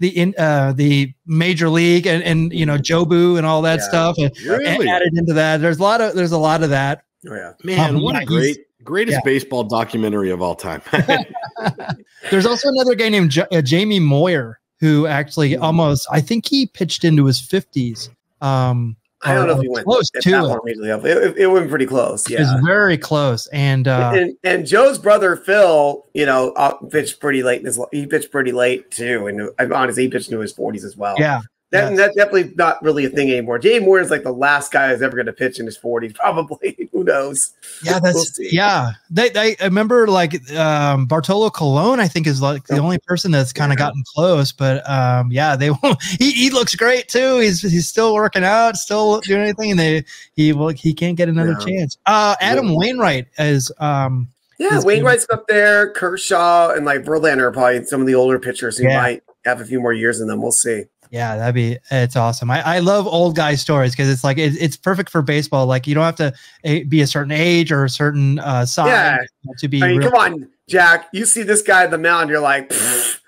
Speaker 1: the in uh, the major league and and you know Jobu and all that
Speaker 2: Yeah.
Speaker 1: stuff and, and
Speaker 3: really,
Speaker 1: added into that. There's a lot of there's a lot of that.
Speaker 2: oh, yeah.
Speaker 3: man,
Speaker 1: Um,
Speaker 3: what a great, greatest
Speaker 1: yeah.
Speaker 3: baseball documentary of all time. [LAUGHS] [LAUGHS]
Speaker 1: There's also another guy named J- uh, Jamie Moyer who actually almost I think he pitched into his 50s. Um,
Speaker 2: I don't know if he went
Speaker 1: close to
Speaker 2: that
Speaker 1: it.
Speaker 2: It, it, it went pretty close. Yeah.
Speaker 1: It was very close. And uh,
Speaker 2: and, and Joe's brother Phil, you know, uh, pitched pretty late. In his, he pitched pretty late too, and I'm honest, he pitched into his 40s as well.
Speaker 1: yeah,
Speaker 2: That,
Speaker 1: Yes.
Speaker 2: That's definitely not really a thing anymore. Jamie Moyer is like the last guy who's ever going to pitch in his 40s, probably. [LAUGHS] Who knows?
Speaker 1: yeah,
Speaker 2: We'll
Speaker 1: that's yeah. They, they I remember like um, Bartolo Colon. I think is like the only person that's kind of
Speaker 2: Yeah.
Speaker 1: gotten close. But um, yeah, they [LAUGHS] won't. He, he looks great too. He's he's still working out, still doing anything, and they he will he can't get another
Speaker 2: Yeah.
Speaker 1: chance. Uh, Adam
Speaker 2: Yeah.
Speaker 1: Wainwright is um
Speaker 2: Yeah,
Speaker 1: He's
Speaker 2: Wainwright's up there. Kershaw and like Verlander are probably some of the older pitchers who might have a few more years in them. We'll see.
Speaker 1: Yeah, that'd be it's awesome. I, I love old guy stories because it's like it, it's perfect for baseball. Like you don't have to eh, be a certain age or a certain uh, size
Speaker 2: Yeah.
Speaker 1: to be.
Speaker 2: I mean,
Speaker 1: real-
Speaker 2: come on, Jack. You see this guy at the mound, you're like, "Pfft,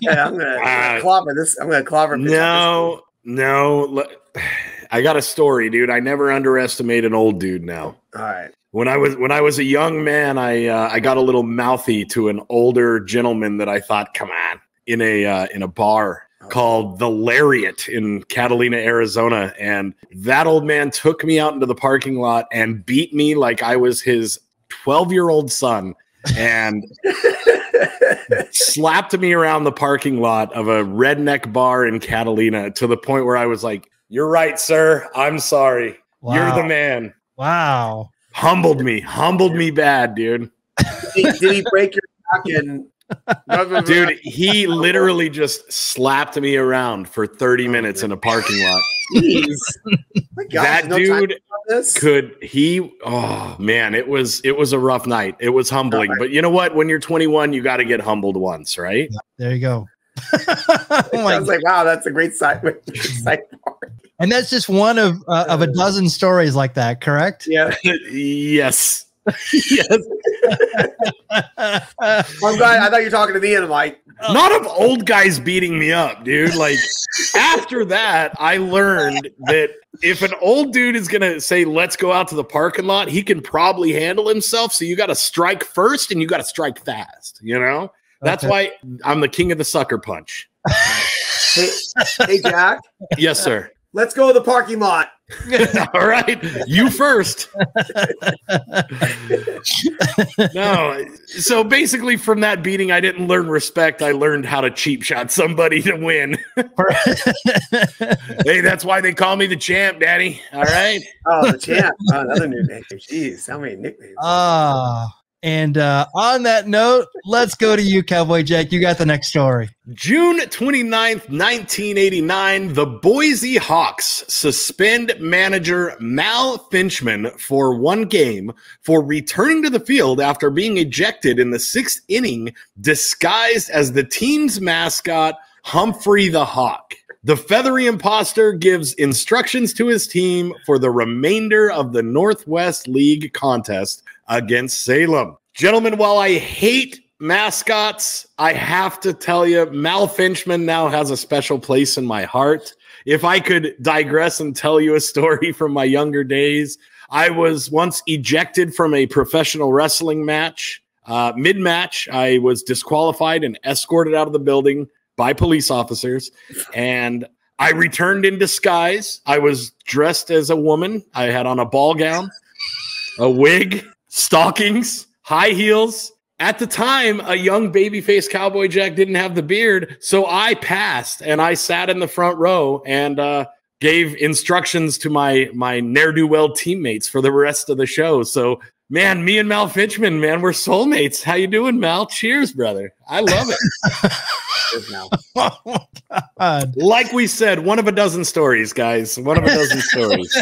Speaker 2: yeah, I'm [LAUGHS] gonna, I'm gonna [LAUGHS] clobber this. I'm gonna clobber. this-
Speaker 3: no, no. [SIGHS] I got a story, dude. I never underestimate an old dude now.
Speaker 2: All right.
Speaker 3: When I was when I was a young man, I uh, I got a little mouthy to an older gentleman that I thought, come on, in a uh, in a bar called the Lariat in Catalina, Arizona, and that old man took me out into the parking lot and beat me like I was his twelve year old son, and [LAUGHS] slapped me around the parking lot of a redneck bar in Catalina to the point where I was like, "You're right, sir. I'm sorry. You're the man."
Speaker 1: Wow.
Speaker 3: Humbled me, humbled me bad, dude.
Speaker 2: did, did he break your back and
Speaker 3: Dude, he literally just slapped me around for 30 minutes in a parking lot.
Speaker 2: Jeez. Gosh,
Speaker 3: that
Speaker 2: no
Speaker 3: dude could he oh man, it was it was a rough night. It was humbling. But you know what? When you're 21, you got to get humbled once, right?
Speaker 1: There you go. [LAUGHS] oh
Speaker 2: I was like, wow, that's a great side. [LAUGHS] side.
Speaker 1: And that's just one of uh, of a dozen stories like that, correct?
Speaker 2: Yeah, [LAUGHS]
Speaker 3: yes. Yes.
Speaker 2: I'm glad. I thought you were talking to me, and I'm like,
Speaker 3: Not of old guys beating me up, dude. Like after that, I learned that if an old dude is gonna say, "Let's go out to the parking lot," he can probably handle himself. So you got to strike first, and you got to strike fast. You know, that's
Speaker 1: Okay.
Speaker 3: why I'm the king of the sucker punch.
Speaker 2: hey, hey, Jack,
Speaker 3: Yes, sir.
Speaker 2: Let's go to the parking lot. [LAUGHS] [LAUGHS]
Speaker 3: All right, you first. no, so basically, from that beating, I didn't learn respect. I learned how to cheap shot somebody to win. [LAUGHS] hey, that's why they call me the champ, Daddy. All right.
Speaker 2: Oh, the champ. Oh, another new name. Jeez, how many nicknames?
Speaker 1: Ah. And uh, on that note, let's go to you, Cowboy Jack. You got the next story.
Speaker 3: June 29th, 1989, the Boise Hawks suspend manager Mal Fichman for one game for returning to the field after being ejected in the sixth inning, disguised as the team's mascot, Humphrey the Hawk. The feathery imposter gives instructions to his team for the remainder of the Northwest League contest against Salem. Gentlemen, while I hate mascots, I have to tell you, Mal Fichman now has a special place in my heart. If I could digress and tell you a story [LAUGHS] from my younger days, I was once ejected from a professional wrestling match. Uh, Mid match, I was disqualified and escorted out of the building by police officers. And I returned in disguise. I was dressed as a woman. I had on a ball gown, a wig, stockings, high heels. At the time, a young babyface cowboy Jack didn't have the beard, so I passed and I sat in the front row and uh, gave instructions to my my ne'er do well teammates for the rest of the show. So, man, me and Mal Fichman, man, we're soulmates. How you doing, Mal? Cheers, brother. I love it. [LAUGHS]
Speaker 1: Oh God.
Speaker 3: like we said, one of a dozen stories, guys. One of a dozen [LAUGHS] stories.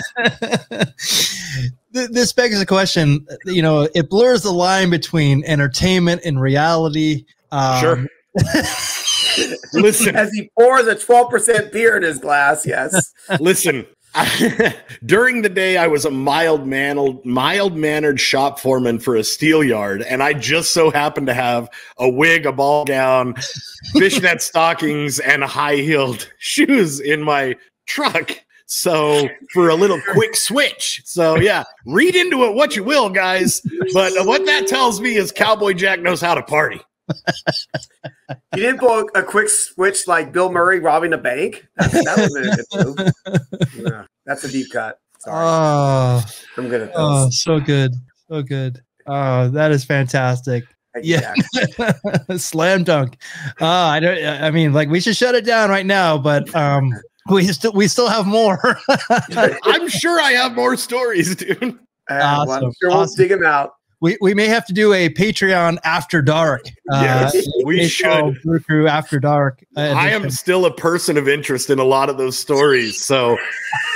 Speaker 1: This begs the question you know it blurs the line between entertainment and reality um,
Speaker 3: Sure. [LAUGHS] Listen,
Speaker 2: As he pours a 12% beer in his glass, yes.
Speaker 3: listen. [LAUGHS] during the day, I was a mild mannered, mild mannered shop foreman for a steel yard, and I just so happened to have a wig, a ball gown, [LAUGHS] fishnet stockings, and high heeled [LAUGHS] shoes in my truck. So for a little quick switch. So yeah, read into it what you will, guys. But what that tells me is Cowboy Jack knows how to party.
Speaker 2: You didn't pull a quick switch like Bill Murray robbing a bank. That's, that was a good move. Yeah, that's a deep cut. Sorry,
Speaker 1: oh,
Speaker 2: I'm good at those.
Speaker 1: oh so good so good oh that is fantastic yeah. [LAUGHS] Slam dunk uh, i don't i mean like we should shut it down right now but um we still we still have more [LAUGHS]
Speaker 3: I'm sure I have more stories, dude.
Speaker 2: Uh, well, I'm
Speaker 1: Awesome,
Speaker 2: sure we'll dig them out.
Speaker 1: We, we may have to do a patreon after dark uh,
Speaker 3: Yes, we should.
Speaker 1: Brew Crew after dark uh,
Speaker 3: I am still a person of interest in a lot of those stories. So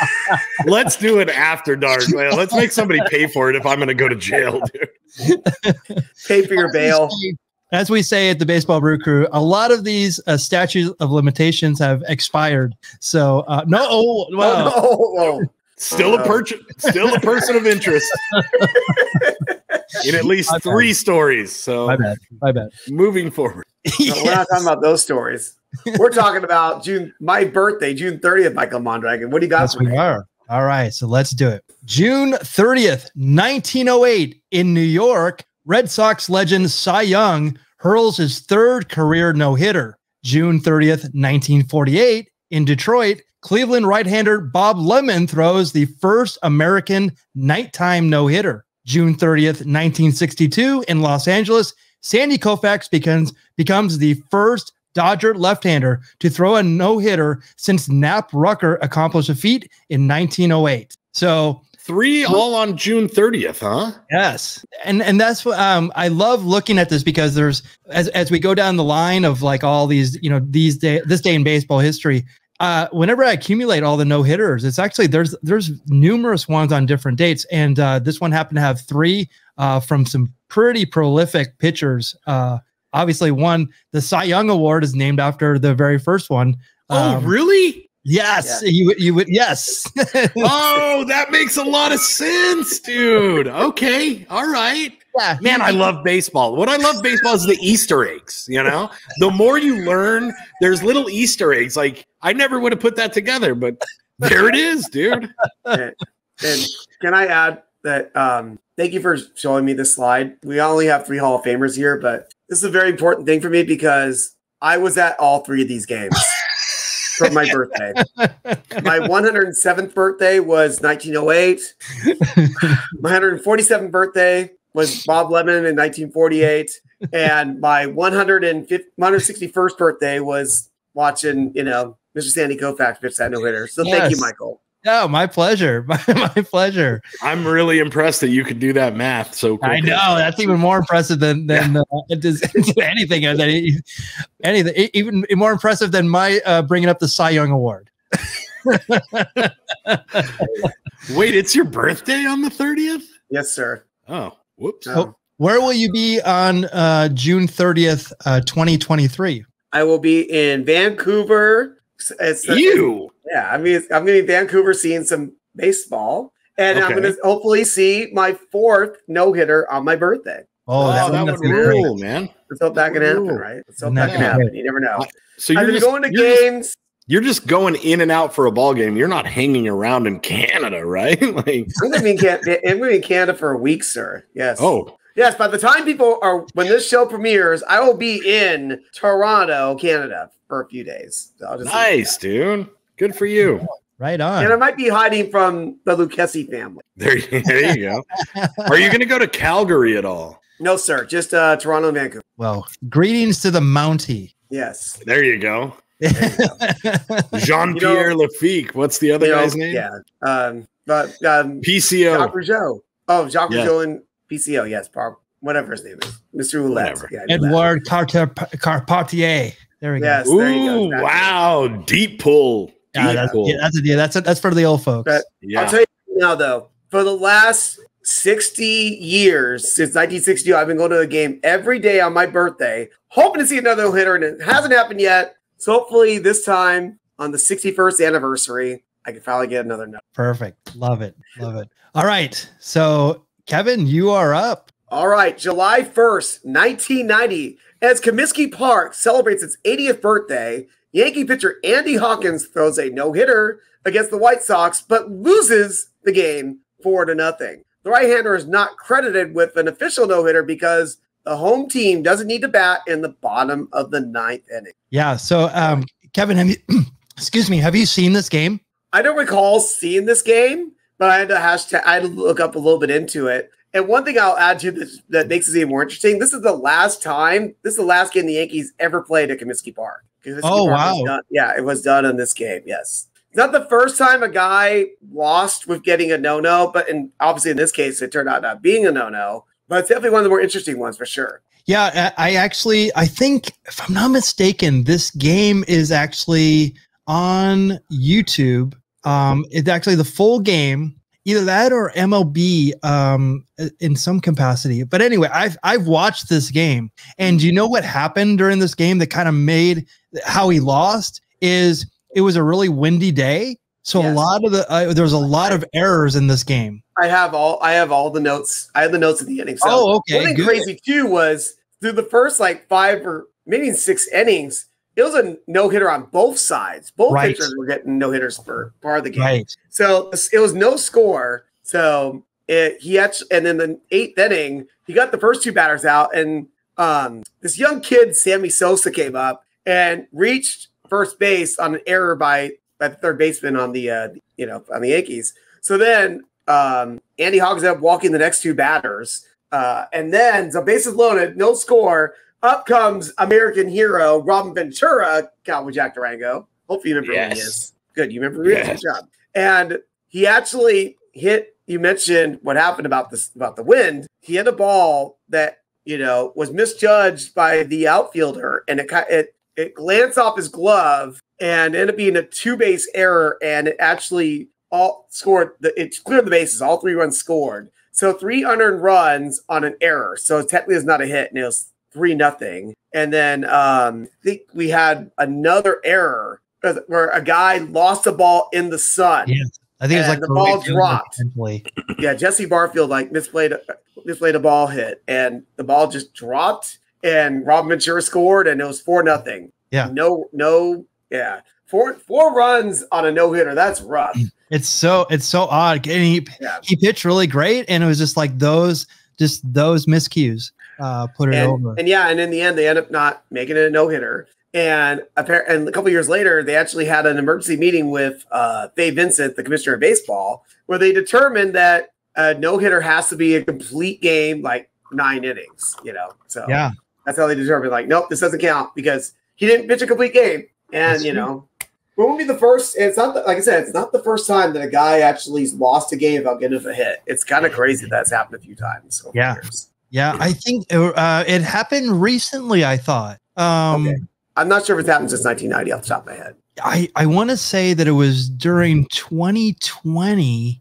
Speaker 3: [LAUGHS] let's do it after dark. man. Let's make somebody pay for it if I'm going to go to jail, dude. [LAUGHS]
Speaker 2: Pay for your bail.
Speaker 1: As we say at the Baseball Brew Crew, a lot of these uh, statutes of limitations have expired. So uh, no, oh, wow.
Speaker 2: Oh, no.
Speaker 3: Still a per- still a person of interest [LAUGHS] in at least
Speaker 1: My bad.
Speaker 3: three stories. So
Speaker 1: my bad, my bad.
Speaker 3: moving forward. [LAUGHS]
Speaker 2: No, we're not talking about those stories. We're talking about June, my birthday, June 30th, Michael Mondragon. What do you got
Speaker 1: Yes,
Speaker 2: for
Speaker 1: we
Speaker 2: me?
Speaker 1: are. All right, so let's do it. June 30th, 1908, in New York, Red Sox legend Cy Young hurls his third career no hitter. June 30th, 1948, in Detroit, Cleveland right hander Bob Lemon throws the first American nighttime no hitter. June 30th, 1962, in Los Angeles, Sandy Koufax becomes, becomes the first Dodger left hander to throw a no hitter since Nap Rucker accomplished a feat in 1908. So,
Speaker 3: Three all on June 30th, huh?
Speaker 1: Yes, and and that's what um, I love looking at this because there's as as we go down the line of like all these you know these day this day in baseball history. Uh, whenever I accumulate all the no hitters, it's actually there's there's numerous ones on different dates, and uh, this one happened to have three uh, from some pretty prolific pitchers. Uh, obviously, one the Cy Young Award is named after the very first one.
Speaker 3: Oh,
Speaker 1: Um,
Speaker 3: really?
Speaker 1: Yes, you would you would yes. [LAUGHS]
Speaker 3: oh, that makes a lot of sense, dude. Okay. All right.
Speaker 1: Yeah,
Speaker 3: Man, I love baseball. What I love baseball is the Easter eggs, you know? The more you learn, there's little Easter eggs. Like I never would have put that together, but there it is, dude.
Speaker 2: and, and can I add that? Um, thank you for showing me this slide. We only have three Hall of Famers here, but this is a very important thing for me because I was at all three of these games for my birthday. My 107th birthday was 1908. My 147th birthday was Bob Lemon in 1948, and my 161st birthday was watching, you know, Mr. Sandy Koufax pitch that no hitter. So thank you, Michael.
Speaker 1: No, my pleasure. [LAUGHS] My, my pleasure.
Speaker 3: I'm really impressed that you could do that math so quickly.
Speaker 1: I know that's even more impressive than than uh, does [LAUGHS] anything that anything even more impressive than my uh, bringing up the Cy Young Award. [LAUGHS]
Speaker 3: Wait, it's your birthday on the 30th?
Speaker 2: Yes, sir.
Speaker 3: Oh, whoops.
Speaker 2: Um,
Speaker 1: Where will you be on uh, June thirtieth, uh, twenty twenty three?
Speaker 2: I will be in Vancouver. It's,
Speaker 3: you.
Speaker 2: yeah, I mean, I'm going to be in Vancouver seeing some baseball, and I'm going to hopefully see my fourth no hitter on my birthday.
Speaker 1: Oh,
Speaker 3: Oh,
Speaker 1: that,
Speaker 3: that, would
Speaker 1: be great.
Speaker 3: rule, man.
Speaker 2: Let's hope that can happen, right? Let's hope
Speaker 1: Wouldn't
Speaker 2: that
Speaker 1: that
Speaker 2: can happen. You never know.
Speaker 3: So
Speaker 2: I've
Speaker 3: you're
Speaker 2: been
Speaker 3: just,
Speaker 2: going to
Speaker 3: you're just-
Speaker 2: games.
Speaker 3: You're just going in and out for a ball game. You're not hanging around in Canada, right? [LAUGHS] like,
Speaker 2: I'm going to be in Can- I'm going to be in Canada for a week, sir. Yes.
Speaker 3: oh,
Speaker 2: yes. By the time people are when this show premieres, I will be in Toronto, Canada, for a few days. So I'll just
Speaker 3: nice, dude. Good for you.
Speaker 1: Right on.
Speaker 2: And I might be hiding from the Lucchesi family.
Speaker 3: There, you- there you go. [LAUGHS] Are you going to go to Calgary at all?
Speaker 2: No, sir. Just uh, Toronto and Vancouver.
Speaker 1: Well, greetings to the Mountie.
Speaker 2: Yes.
Speaker 3: There you go. Jean Pierre Lafitte. What's the other
Speaker 2: You know,
Speaker 3: guy's name?
Speaker 2: Yeah. Um, but um, Jacques
Speaker 3: PCO.
Speaker 2: Rougeau. Oh, Jacques
Speaker 3: Yeah.
Speaker 2: Rougeau and PCO. Yes, prob- whatever his name is, Mr. Roulette.
Speaker 3: Whatever.
Speaker 2: Yeah, I knew that.
Speaker 1: Edward Carter Carpentier. There we go.
Speaker 2: Yes, there you go.
Speaker 3: Ooh,
Speaker 2: Exactly.
Speaker 3: wow. Deep pull. Deep
Speaker 1: Yeah, that's,
Speaker 3: pull.
Speaker 1: yeah, that's a yeah, that's a, that's for the old folks.
Speaker 2: But-
Speaker 3: Yeah.
Speaker 2: I'll tell you now, though, for the last 60 years, since 1960, I've been going to a game every day on my birthday, hoping to see another hitter, and it hasn't happened yet. So hopefully, this time on the 61st anniversary, I can finally get another note.
Speaker 1: Perfect. Love it. Love it. All right. So, Kevin, you are up.
Speaker 2: All right, July 1st, 1990, as Comiskey Park celebrates its 80th birthday, Yankee pitcher Andy Hawkins throws a no-hitter against the White Sox, but loses the game four to nothing. The right-hander is not credited with an official no-hitter because the home team doesn't need to bat in the bottom of the ninth inning.
Speaker 1: Yeah. So, um, Kevin, have you, [CLEARS THROAT] excuse me, have you seen this game?
Speaker 2: I don't recall seeing this game, but I had to hashtag. I had to look up a little bit into it. And one thing I'll add to this that makes this even more interesting: this is the last time, this is the last game the Yankees ever played at Comiskey Park. Comiskey
Speaker 1: Oh,
Speaker 2: Park
Speaker 1: wow.
Speaker 2: done- yeah, it was done in this game. Yes, it's not the first time a guy lost with getting a no-no, but in obviously in this case, it turned out not being a no-no. But it's definitely one of the more interesting ones for sure.
Speaker 1: Yeah, I actually, I think, if I'm not mistaken, this game is actually on YouTube. Um, it's actually the full game, either that or MLB, um, in some capacity. But anyway, I've I've watched this game, and you know what happened during this game that kind of made how he lost is it was a really windy day, so a lot of the uh, there was a lot of errors in this game.
Speaker 2: I have all I have all the notes. I have the notes at the inning. So
Speaker 1: Oh, okay,
Speaker 2: One thing crazy too was through the first like five or maybe six innings, it was a no hitter on both sides. Both
Speaker 1: Right.
Speaker 2: pitchers were getting no hitters for part of the game.
Speaker 1: Right.
Speaker 2: So it was no score. So it, he actually, and then the eighth inning, he got the first two batters out, and um, this young kid, Sammy Sosa, came up and reached first base on an error by by the third baseman on the uh, you know on the Yankees. So then um, Andy Hoggs up walking the next two batters, uh, and then so bases loaded, no score. Up comes American hero Robin Ventura, Cowboy Jack Durango. Hopefully you remember who he
Speaker 3: Yes.
Speaker 2: is. Good, you remember who.
Speaker 3: Yes.
Speaker 2: Good job. And he actually hit. You mentioned what happened about this about the wind. He hit a ball that you know was misjudged by the outfielder, and it it it glanced off his glove and ended up being a two base error, and it actually all scored. The, it cleared the bases. All three runs scored. So three unearned runs on an error. So technically, it's not a hit, and it was three nothing. And then um, I think we had another error where a guy lost the ball in the sun.
Speaker 1: Yeah. I think it was like
Speaker 2: the ball dropped. Yeah, Jesse Barfield like misplayed a, misplayed a ball hit, and the ball just dropped, and Rob Ventura scored, and it was four nothing.
Speaker 1: Yeah.
Speaker 2: no, no, yeah, four four runs on a no hitter. That's rough.
Speaker 1: It's so it's so odd. And he
Speaker 2: Yeah.
Speaker 1: he pitched really great, and it was just like those just those miscues uh, put it
Speaker 2: And,
Speaker 1: over.
Speaker 2: and yeah, and in the end, they end up not making it a no hitter. And appar- and a couple years later, they actually had an emergency meeting with uh, Fay Vincent, the commissioner of baseball, where they determined that a no hitter has to be a complete game, like nine innings. You know, so
Speaker 1: yeah,
Speaker 2: That's how they determined, like, nope, this doesn't count because he didn't pitch a complete game. And,
Speaker 1: That's
Speaker 2: you know, it won't be the first. It's not, the, like I said, it's not the first time that a guy actually lost a game without getting a hit. It's kind of crazy that's happened a few times. over
Speaker 1: Yeah.
Speaker 2: years.
Speaker 1: yeah. I think uh, it happened recently. I thought. Um,
Speaker 2: Okay. I'm not sure if it's happened since 1990 off the top of my head.
Speaker 1: I I want to say that it was during 2020.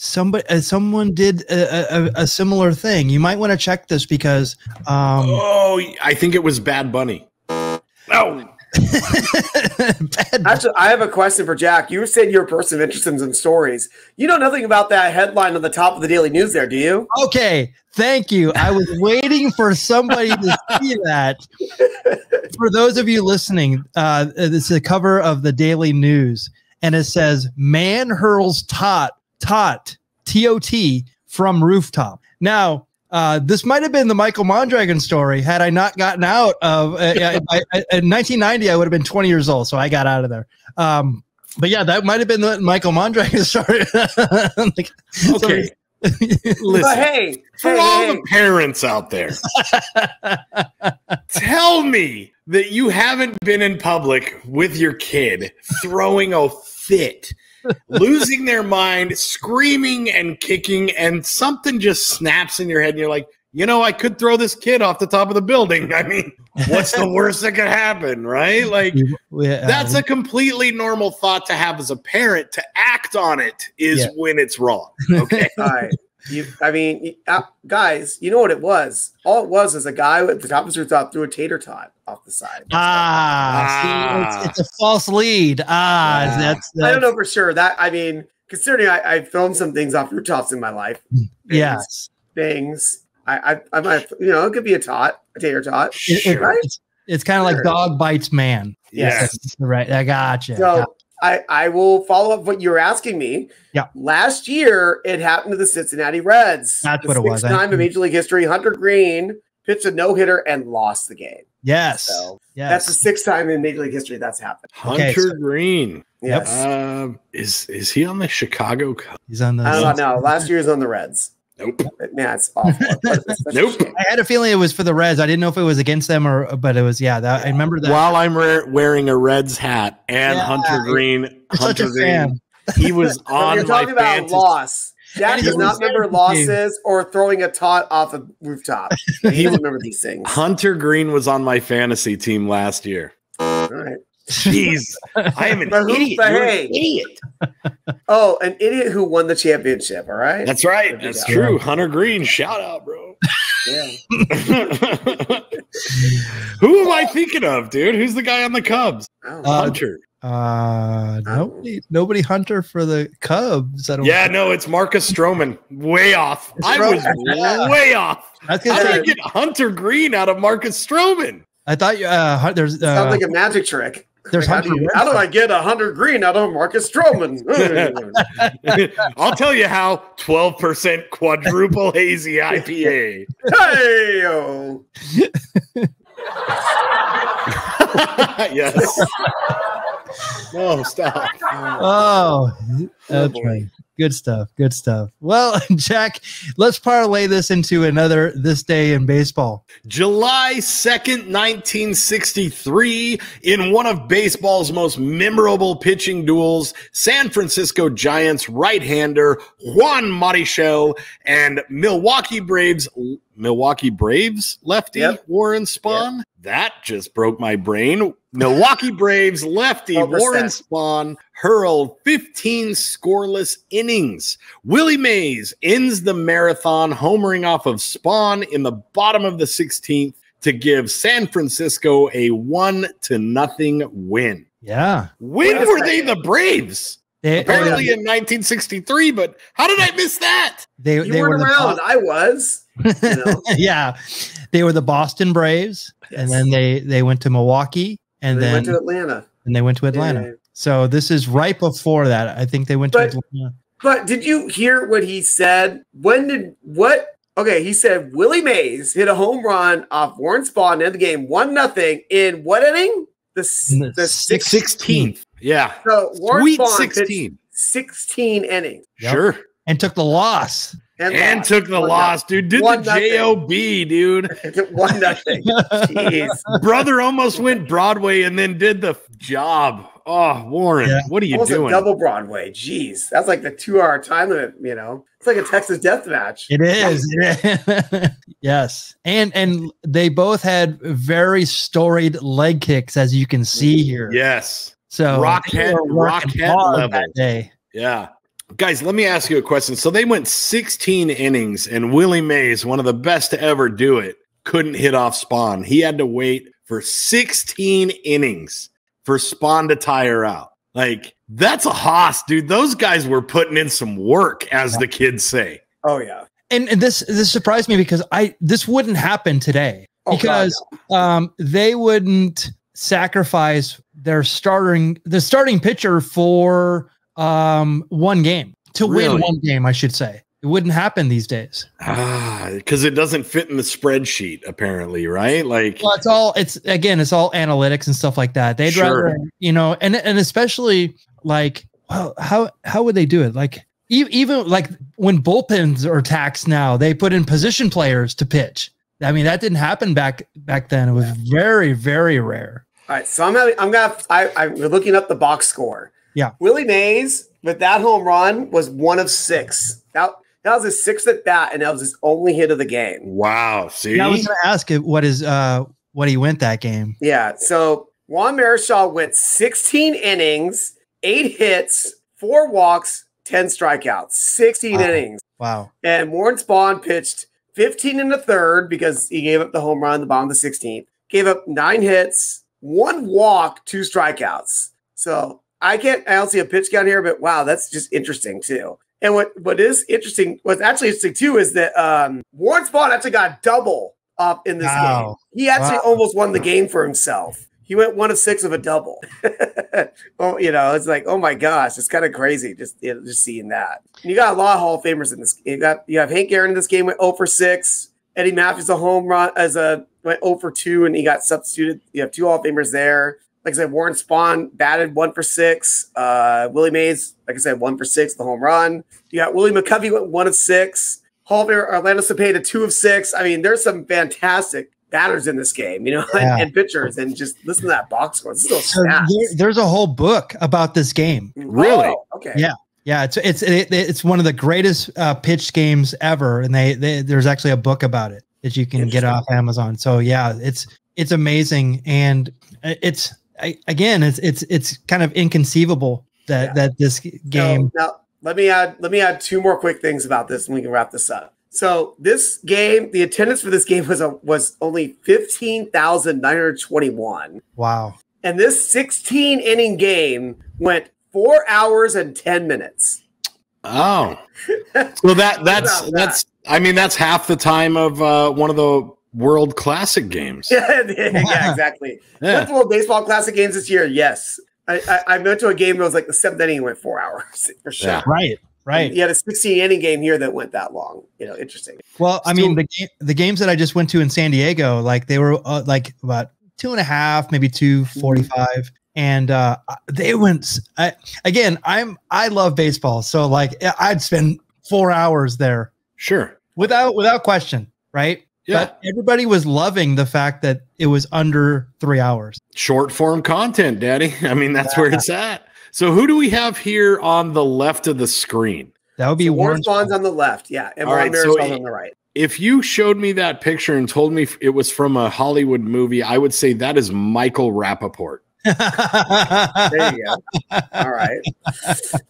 Speaker 1: Somebody, uh, someone did a, a, a similar thing. You might want to check this because um,
Speaker 3: oh, I think it was Bad Bunny. Oh, [LAUGHS]
Speaker 1: bad
Speaker 2: Actually, I have a question for Jack. You were saying you're a person interested in some stories. You know nothing about that headline on the top of the Daily News there, do you?
Speaker 1: Okay, thank you. I was waiting for somebody to see that. For those of you listening, uh, this is a cover of the Daily News, and it says "Man hurls tot tot T O T from rooftop." Now, uh, this might have been the Michael Mondragon story had I not gotten out of. Uh, I, I, I- in 1990, I would have been 20 years old, so I got out of there. Um, but yeah, that might have been the Michael Mondragon [LAUGHS] story. Like,
Speaker 3: okay. [LAUGHS]
Speaker 2: But
Speaker 3: Listen,
Speaker 2: hey,
Speaker 3: for
Speaker 2: hey,
Speaker 3: all
Speaker 2: hey,
Speaker 3: the parents out there, tell me that you haven't been in public with your kid throwing a fit, losing their mind, screaming and kicking, and something just snaps in your head, and you're like, you know, I could throw this kid off the top of the building. [LAUGHS] I mean, what's the worst that could happen, right? Like,
Speaker 1: we- uh,
Speaker 3: that's a completely normal thought to have as a parent. To act on it is
Speaker 1: Yeah.
Speaker 3: when it's wrong. Okay. [LAUGHS]
Speaker 2: All right. You, I mean, uh, guys, you know what it was? All it was is a guy at the top of his rooftop threw a tater tot off the side.
Speaker 1: Ah, see,
Speaker 3: Ah.
Speaker 1: it's, it's a false lead. Ah,
Speaker 3: Yeah.
Speaker 1: that's, that's
Speaker 2: I don't know for sure. That I mean, considering I, I've filmed some things off rooftops in my life,
Speaker 1: Yes,
Speaker 2: things I, I, I might, you know, it could be a tot, a tater tot.
Speaker 1: It- it-
Speaker 2: Right?
Speaker 1: it's, it's kind of like dog bites man.
Speaker 3: Yes.
Speaker 1: That's right. I gotcha.
Speaker 2: So I, I will follow up what you were asking me.
Speaker 1: Yeah.
Speaker 2: Last year, it happened to the Cincinnati Reds.
Speaker 1: That's
Speaker 2: the
Speaker 1: what it was.
Speaker 2: sixth time in Major League history, Hunter Greene pitched a no hitter and lost the game.
Speaker 1: yes,
Speaker 2: So
Speaker 1: yes.
Speaker 2: that's the sixth time in Major League history that's happened.
Speaker 3: Hunter
Speaker 1: Okay, so-
Speaker 3: Green.
Speaker 1: Yep.
Speaker 2: Yes.
Speaker 3: Um, is is he on the Chicago Cubs?
Speaker 1: He's on the.
Speaker 2: I don't know. Last year's on the Reds.
Speaker 3: Nope.
Speaker 2: Man, it's awful. [LAUGHS] It's such a
Speaker 3: Nope.
Speaker 1: I had a feeling it was for the Reds. I didn't know if it was against them or, but it was. Yeah, that, I remember that.
Speaker 3: While I'm re- wearing a Reds hat and
Speaker 1: Yeah.
Speaker 3: Hunter Greene,
Speaker 1: You're such
Speaker 3: Hunter
Speaker 1: a
Speaker 3: Green,
Speaker 1: fan.
Speaker 3: he was [LAUGHS]
Speaker 2: When
Speaker 3: on
Speaker 2: you're
Speaker 3: my
Speaker 2: talking about
Speaker 3: fantasy.
Speaker 2: loss. Jack
Speaker 1: And he
Speaker 2: does not remember losses or throwing a tot off a rooftop. [LAUGHS] He doesn't remember these things.
Speaker 3: Hunter Greene was on my fantasy team last year.
Speaker 2: All right.
Speaker 3: Jeez, I am an [LAUGHS]
Speaker 2: But who-
Speaker 3: idiot.
Speaker 2: but
Speaker 3: You're an idiot.
Speaker 2: Oh, an idiot who won the championship. All right.
Speaker 3: That's right.
Speaker 2: There you
Speaker 3: That's
Speaker 2: go.
Speaker 3: true. Hunter Greene, shout out, bro.
Speaker 2: yeah. [LAUGHS]
Speaker 3: Who am I thinking of, dude? Who's the guy on the Cubs?
Speaker 2: Oh,
Speaker 1: Uh,
Speaker 3: Hunter.
Speaker 1: Uh, nobody, nobody Hunter for the Cubs. I don't.
Speaker 3: Yeah, no, it's Marcus Stroman. Way off. I was
Speaker 1: yeah. [LAUGHS]
Speaker 3: way off.
Speaker 1: that's
Speaker 3: How
Speaker 1: gonna
Speaker 3: did I get Hunter Greene out of Marcus Stroman?
Speaker 1: I thought you uh, Hun- there's uh,
Speaker 2: Sounds like a magic trick.
Speaker 1: there's
Speaker 2: Like, how, do
Speaker 1: Hunter
Speaker 2: you- how do I get a hundred green out of Marcus Stroman? [LAUGHS]
Speaker 3: I'll tell you how 12% quadruple hazy IPA.
Speaker 2: hey, [LAUGHS]
Speaker 3: yes. No, stop.
Speaker 1: Oh, that's
Speaker 2: boy.
Speaker 1: right. Good stuff. Good stuff. Well, [LAUGHS] Jack, let's parlay this into another this day in baseball.
Speaker 3: July 2nd, 1963, in one of baseball's most memorable pitching duels, San Francisco Giants right hander Juan Marichal and Milwaukee Braves. Milwaukee Braves lefty
Speaker 2: Yep.
Speaker 3: Warren Spahn. That just broke my brain. Milwaukee Braves lefty
Speaker 2: 12%.
Speaker 3: Warren Spahn hurled 15 scoreless innings. Willie Mays ends the marathon homering off of Spahn in the bottom of the 16th to give San Francisco a one to nothing win.
Speaker 1: Yeah.
Speaker 3: When
Speaker 2: Wait a
Speaker 3: were they the Braves?
Speaker 1: They,
Speaker 3: Apparently in 1963, but how did I miss that?
Speaker 1: they,
Speaker 2: You
Speaker 1: they were
Speaker 2: weren't
Speaker 1: the
Speaker 2: around.
Speaker 1: Bo-
Speaker 2: I was. You [LAUGHS] know?
Speaker 1: yeah. They were the Boston Braves, and then they they went to Milwaukee, and
Speaker 2: they
Speaker 1: then
Speaker 2: went to Atlanta.
Speaker 1: and they went to Atlanta.
Speaker 2: Yeah.
Speaker 1: So this is right before that. I think they went to Atlanta.
Speaker 2: But did you hear what he said? When did what? Okay, he said Willie Mays hit a home run off Warren Spahn in the game, one nothing in what inning? The
Speaker 1: In the
Speaker 2: the
Speaker 1: sixth-
Speaker 2: sixth.
Speaker 3: 16th. Yeah.
Speaker 2: So Warren
Speaker 3: Sweet
Speaker 2: Spahn 16.
Speaker 3: 16.
Speaker 2: sixteen innings
Speaker 1: Yep.
Speaker 3: Sure.
Speaker 1: and took the loss.
Speaker 2: And,
Speaker 3: And took the
Speaker 2: One
Speaker 3: loss, dude. Did
Speaker 2: One
Speaker 3: the
Speaker 2: nothing.
Speaker 3: JOB, dude. [LAUGHS]
Speaker 2: one nothing. Jeez. [LAUGHS]
Speaker 3: Brother almost went Broadway and then did the job. Oh, Warren,
Speaker 1: Yeah.
Speaker 3: what are you
Speaker 2: Almost
Speaker 3: doing?
Speaker 2: a double Broadway. Jeez, that's like the two-hour time limit. You know, it's like a Texas death match.
Speaker 1: It is. [LAUGHS] yes. And and they both had very storied leg kicks, as you can see here.
Speaker 3: yes.
Speaker 1: So
Speaker 3: Rock
Speaker 1: they
Speaker 3: head- rock head level.
Speaker 1: that day.
Speaker 3: Yeah. Guys, let me ask you a question. So they went 16 innings, and Willie Mays, one of the best to ever do it, couldn't hit off Spahn. He had to wait for 16 innings for Spahn to tire out. Like, that's a hoss, dude. Those guys were putting in some work, as the kids say.
Speaker 2: Oh yeah.
Speaker 1: And, and this this surprised me because I this wouldn't happen today
Speaker 2: Oh, God,
Speaker 1: because um, they wouldn't sacrifice their starting the starting pitcher for um, one game to
Speaker 3: Really?
Speaker 1: win one game. I should say it wouldn't happen these days.
Speaker 3: Ah, because it doesn't fit in the spreadsheet, apparently, right? Like,
Speaker 1: Well, it's all it's again, it's all analytics and stuff like that. They'd
Speaker 3: Sure.
Speaker 1: rather, you know, and and especially like, well, how how would they do it? Like e- even like when bullpens are taxed now, they put in position players to pitch. I mean, that didn't happen back back then. It was very very rare.
Speaker 2: All right, so I'm having, I'm gonna I, I'm looking up the box score.
Speaker 1: Yeah.
Speaker 2: Willie Mays with that home run was one of six. That that was his sixth at bat, and that was his only hit of the game.
Speaker 3: wow. See?
Speaker 1: Yeah, I was going to ask it what is uh what he went that game.
Speaker 2: Yeah. So Juan Marichal went 16 innings, eight hits, four walks, 10 strikeouts, 16
Speaker 1: Wow.
Speaker 2: innings.
Speaker 1: Wow.
Speaker 2: And Warren Spahn pitched 15 in the third because he gave up the home run the bottom of the 16th. Gave up nine hits, one walk, two strikeouts. So I can't, I don't see a pitch count here, but wow, that's just interesting too. And what, what is interesting, what's actually interesting too, is that um, Warren Spahn actually got double up in this
Speaker 1: Wow.
Speaker 2: game. He actually
Speaker 1: Wow.
Speaker 2: almost won the game for himself. He went one of six of a double. [LAUGHS] oh, you know, it's like, oh my gosh, it's kind of crazy just you know, just seeing that. You got a lot of Hall of Famers in this. You got you have Hank Aaron in this game went 0 for 6. Eddie Mathews a home run as a went 0 for 2 and he got substituted. You have two Hall of Famers there. Like I said, Warren Spahn batted one for six. Uh, Willie Mays, like I said, one for six, the home run. You got Willie McCovey went one of six. Hall of Orlando Cepeda two of six. I mean, there's some fantastic batters in this game, you know, [LAUGHS]
Speaker 1: Yeah.
Speaker 2: and, and pitchers, and just listen to that box score. This is
Speaker 1: So there- there's a whole book about this game.
Speaker 3: Really?
Speaker 2: Oh, okay.
Speaker 1: Yeah. Yeah, it's it's it, it's one of the greatest uh, pitch games ever, and they, they there's actually a book about it that you can get off Amazon. So yeah, it's it's amazing, and it's I, again, it's it's it's kind of inconceivable that
Speaker 2: Yeah.
Speaker 1: that this game.
Speaker 2: Now, now, let me add let me add two more quick things about this, and we can wrap this up. So this game, the attendance for this game was a, was only fifteen thousand nine hundred twenty one,
Speaker 1: Wow.
Speaker 2: and this sixteen inning game went four hours and ten minutes.
Speaker 3: Oh, [LAUGHS] so that that's
Speaker 2: about that?
Speaker 3: that's. I mean, that's half the time of uh, one of the World Classic games. [LAUGHS]
Speaker 2: yeah, yeah, exactly. [LAUGHS]
Speaker 3: Yeah.
Speaker 2: Went to World Baseball Classic games this year. Yes, I, I, I went to a game that was like the seventh inning went four hours [LAUGHS] for sure.
Speaker 3: Yeah.
Speaker 1: Right. Right.
Speaker 2: You had a 16 inning game here that went that long. You know, interesting.
Speaker 1: Well, I
Speaker 3: Still-
Speaker 1: mean, the ga- the games that I just went to in San Diego, like they were uh, like about two and a half, maybe two forty five, and uh, they went. s- I, again, I'm I love baseball, so like I'd spend four hours there
Speaker 3: Sure.
Speaker 1: without without question, right?
Speaker 3: Yeah.
Speaker 1: But everybody was loving the fact that it was under three hours.
Speaker 3: Short form content, Daddy. [LAUGHS] I mean, that's where it's at. So, who do we have here on the left of the screen?
Speaker 1: That would be
Speaker 2: So Warren
Speaker 1: Warren.
Speaker 2: Spahn's on the left. Yeah. And
Speaker 3: All
Speaker 2: Brian
Speaker 3: right, so
Speaker 2: on the right.
Speaker 3: If you showed me that picture and told me it was from a Hollywood movie, I would say that is Michael Rapaport.
Speaker 2: There you go. All right.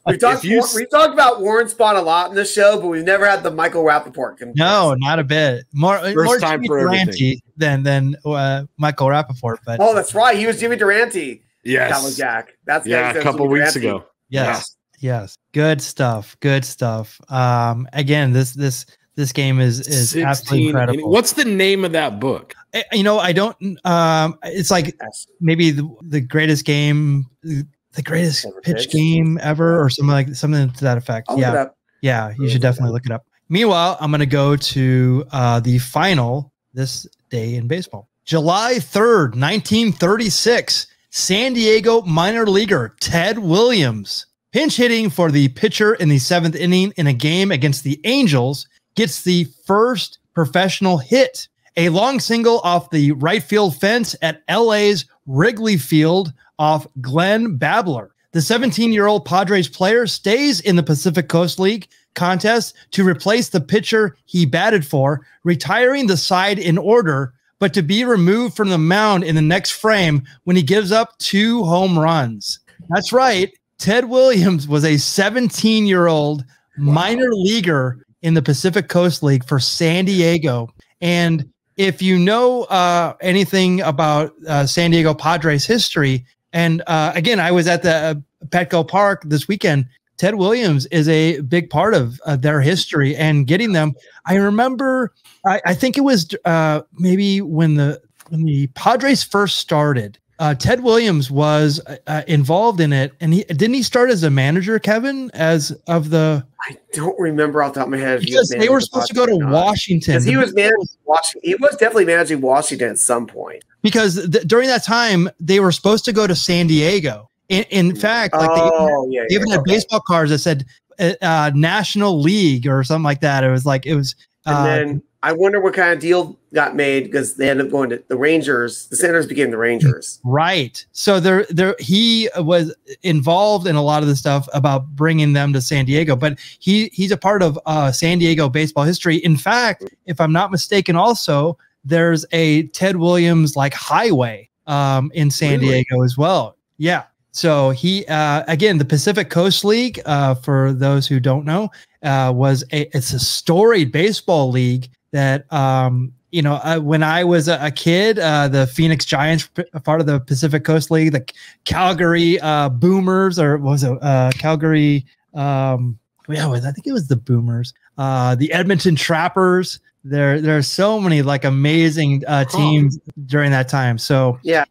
Speaker 2: We've talked,
Speaker 3: you
Speaker 2: we've talked about Warren Spahn a lot in this show, but we've never had the Michael Rapaport. comparison.
Speaker 1: no, not a bit. More
Speaker 3: First
Speaker 1: more
Speaker 3: time
Speaker 1: Jimmy
Speaker 3: for everything.
Speaker 1: Durante than than uh, Michael Rapaport, but
Speaker 2: Oh, that's right. He was Jimmy Durante.
Speaker 3: Yes.
Speaker 2: That was Jack. That's
Speaker 3: Yeah, a couple weeks ago.
Speaker 1: Yes. Yes. Good stuff. Good stuff. Um again, this this this game is is absolutely
Speaker 3: 16
Speaker 1: incredible.
Speaker 3: What's the name of that book?
Speaker 1: Eh, you know, I don't um it's like maybe the, the greatest game the greatest
Speaker 2: Ever
Speaker 1: pitch
Speaker 2: pitched?
Speaker 1: game ever or something like something to that effect.
Speaker 2: I'll
Speaker 1: yeah. Yeah, you should definitely look it up. Meanwhile, I'm going to go to uh, the final this day in baseball. July 3rd, 1936, San Diego minor leaguer Ted Williams, pinch hitting for the pitcher in the seventh inning in a game against the Angels, gets the first professional hit. A long single off the right field fence at LA's Wrigley Field off Glenn Babler. The 17 year old Padres player stays in the Pacific Coast League contest to replace the pitcher he batted for, retiring the side in order, but to be removed from the mound in the next frame when he gives up two home runs. That's right. Ted Williams was a 17 year old minor leaguer in the Pacific Coast League for San Diego. And if you know uh, anything about uh, San Diego Padres history, and uh, again, I was at the uh, Petco Park this weekend. Ted Williams is a big part of uh, their history and getting them. I remember, I, I think it was uh, maybe when the when the Padres first started. Uh, Ted Williams was uh, involved in it, and he didn't he start as a manager, Kevin, as of the
Speaker 2: I don't remember off the top of my head.
Speaker 1: because they were supposed to go to
Speaker 2: Padres or not.
Speaker 1: Washington.
Speaker 2: Because he was managing Washington. He was definitely managing Washington at some point.
Speaker 1: because th- during that time they were supposed to go to San Diego. In, in fact, like they even had-
Speaker 2: oh, yeah.
Speaker 1: they even
Speaker 2: yeah,
Speaker 1: had
Speaker 2: okay.
Speaker 1: baseball cards that said uh, uh, National League or something like that. It was like it was.
Speaker 2: And
Speaker 1: Uh,
Speaker 2: then I wonder what kind of deal got made because they ended up going to the Rangers. The Senators became the Rangers.
Speaker 1: Right. So there, there, he was involved in a lot of the stuff about bringing them to San Diego, but he he's a part of uh, San Diego baseball history. In fact, if I'm not mistaken, also there's a Ted Williams like highway um, in San
Speaker 2: Really?
Speaker 1: Diego as well. Yeah. So he uh, again the Pacific Coast League uh, for those who don't know uh, was a it's a storied baseball league that um, you know uh, when I was a, a kid uh, the Phoenix Giants part of the Pacific Coast League the Calgary uh, Boomers or was it uh, Calgary um, yeah I think it was the Boomers uh, the Edmonton Trappers there there are so many like amazing uh, teams during that time so yeah,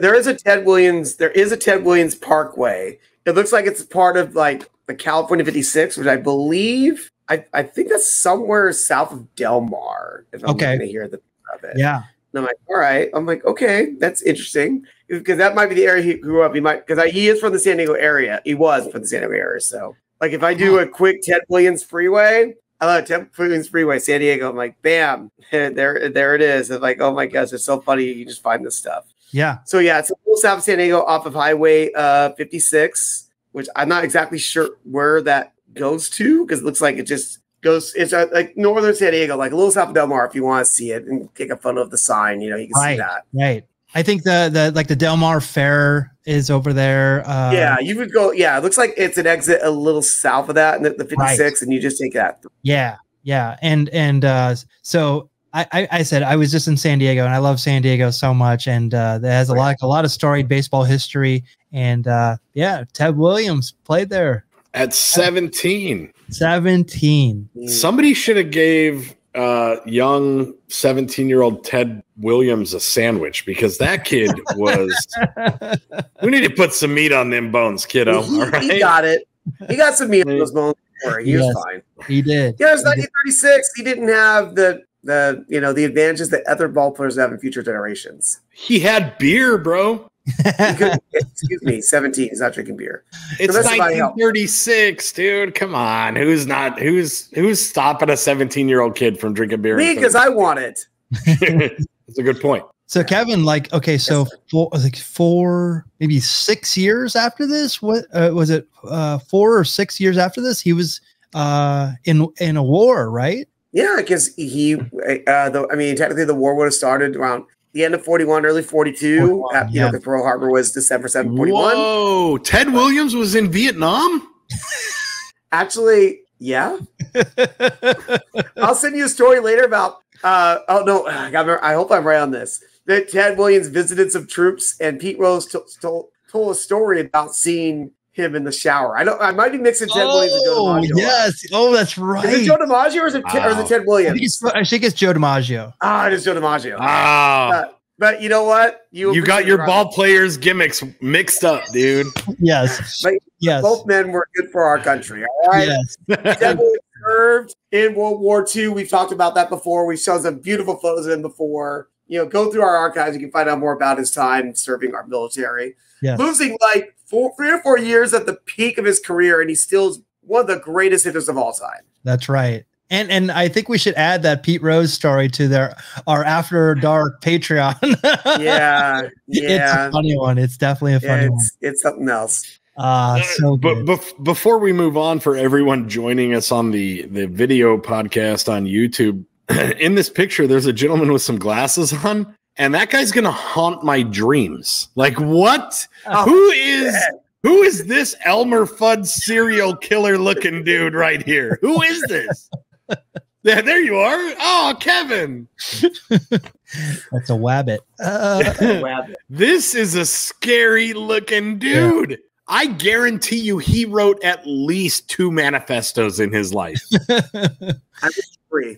Speaker 2: There is a Ted Williams. There is a Ted Williams Parkway. It looks like it's part of like the California 56, which I believe I, I think that's somewhere south of Del Mar. If I'm
Speaker 1: Okay.
Speaker 2: going to hear the of it.
Speaker 1: yeah
Speaker 2: And I'm like, all right. I'm like, okay, that's interesting because that might be the area he grew up. He might because he is from the San Diego area. He was from the San Diego area. So, like, if I do a quick Ted Williams Freeway, I love Ted Williams Freeway, San Diego. I'm like, bam, [LAUGHS] there, there it is. It's like, oh my gosh, it's so funny. You just find this stuff.
Speaker 1: yeah
Speaker 2: So yeah, it's a little south of San Diego, off of Highway uh, 56, which I'm not exactly sure where that goes to because it looks like it just goes. It's uh, like northern San Diego, like a little south of Del Mar. If you want to see it and take a photo of the sign, you know, you can
Speaker 1: Right.
Speaker 2: see that.
Speaker 1: Right. I think the the like the Del Mar Fair is over there. Uh,
Speaker 2: yeah, you would go. Yeah, it looks like it's an exit a little south of that, and the, the 56, and you just take that.
Speaker 1: yeah, yeah, and and uh, so I, I I said I was just in San Diego, and I love San Diego so much, and uh, that has a lot a lot of storied baseball history, and uh, yeah, Ted Williams played there,
Speaker 3: At 17.
Speaker 1: seventeen.
Speaker 2: Mm.
Speaker 3: Somebody should have gave uh, young 17 year old Ted Williams a sandwich because that kid was. [LAUGHS] we need to put some meat on them bones, kiddo.
Speaker 2: he,
Speaker 3: all right.
Speaker 2: he got it. He got some meat on those bones. Don't He
Speaker 1: Yes.
Speaker 2: was fine.
Speaker 1: he did.
Speaker 2: Yeah, it was 1936. He didn't have the the you know the advantages that other ball players have in future generations.
Speaker 3: he had beer, bro.
Speaker 2: He [LAUGHS] couldn't, excuse me, 17. He's not drinking beer.
Speaker 3: It's
Speaker 2: that's about help.
Speaker 3: 1936, dude. Come on. Who's not? Who's who's stopping a 17 year old kid from drinking beer?
Speaker 2: Me, because I want it. [LAUGHS]
Speaker 3: That's a good point.
Speaker 1: So Kevin, like, okay, so
Speaker 2: sir.
Speaker 1: four, like four, maybe six years after this, what uh, was it? Uh, four or six years after this, he was uh, in in a war, right?
Speaker 2: Yeah, because he, uh, the, I mean, technically the war would have started around the end of 41, early 42.
Speaker 1: 41,
Speaker 2: Uh, you
Speaker 1: yeah.
Speaker 2: know, the Pearl Harbor was December 7, 41.
Speaker 3: Whoa, Ted Williams was in Vietnam.
Speaker 2: Actually, yeah. I'll send you a story later about. Uh, oh no, I, I hope I'm right on this. That Ted Williams visited some troops, and Pete Rose told told a story about seeing him in the shower. I don't. I might be mixing Ted Williams and Joe
Speaker 1: oh,
Speaker 2: DiMaggio.
Speaker 1: yes. Oh, that's right.
Speaker 2: Is
Speaker 1: right.
Speaker 2: it Joe DiMaggio or is it, Te- or is it Ted
Speaker 1: I
Speaker 2: Williams?
Speaker 1: think, it's, I think it's Joe DiMaggio.
Speaker 2: ah, it is Joe DiMaggio.
Speaker 3: Ah,
Speaker 2: Uh, but you know what?
Speaker 3: you you got your ball players gimmicks mixed up, dude.
Speaker 1: Yes.
Speaker 2: But
Speaker 1: yes.
Speaker 2: Both men were good for our country. All right.
Speaker 1: Yes.
Speaker 2: Ted Williams served in World War II. We've talked about that before. We've shown some beautiful photos of him before. You know, go through our archives. You can find out more about his time serving our military.
Speaker 1: Yes.
Speaker 2: Losing like four, three or four years at the peak of his career, and he still is one of the greatest hitters of all time.
Speaker 1: That's right. And and I think we should add that Pete Rose story to their our After Dark Patreon. [LAUGHS]
Speaker 2: Yeah,
Speaker 1: It's a funny one. It's definitely a
Speaker 2: yeah
Speaker 1: funny one.
Speaker 2: it's it's something else.
Speaker 1: Uh so
Speaker 3: but bef- before we move on, for everyone joining us on the the video podcast on YouTube, [CLEARS THROAT] in this picture, there's a gentleman with some glasses on, and that guy's gonna haunt my dreams. Like what?
Speaker 2: Oh,
Speaker 3: Who is who is this Elmer Fudd serial killer looking dude right here? Who is this? [LAUGHS] Yeah, there you are. Oh, Kevin. [LAUGHS]
Speaker 1: That's a wabbit. Uh, [LAUGHS]
Speaker 2: Rabbit.
Speaker 3: This is a scary looking dude. I guarantee you he wrote at least two manifestos in his life.
Speaker 2: Free.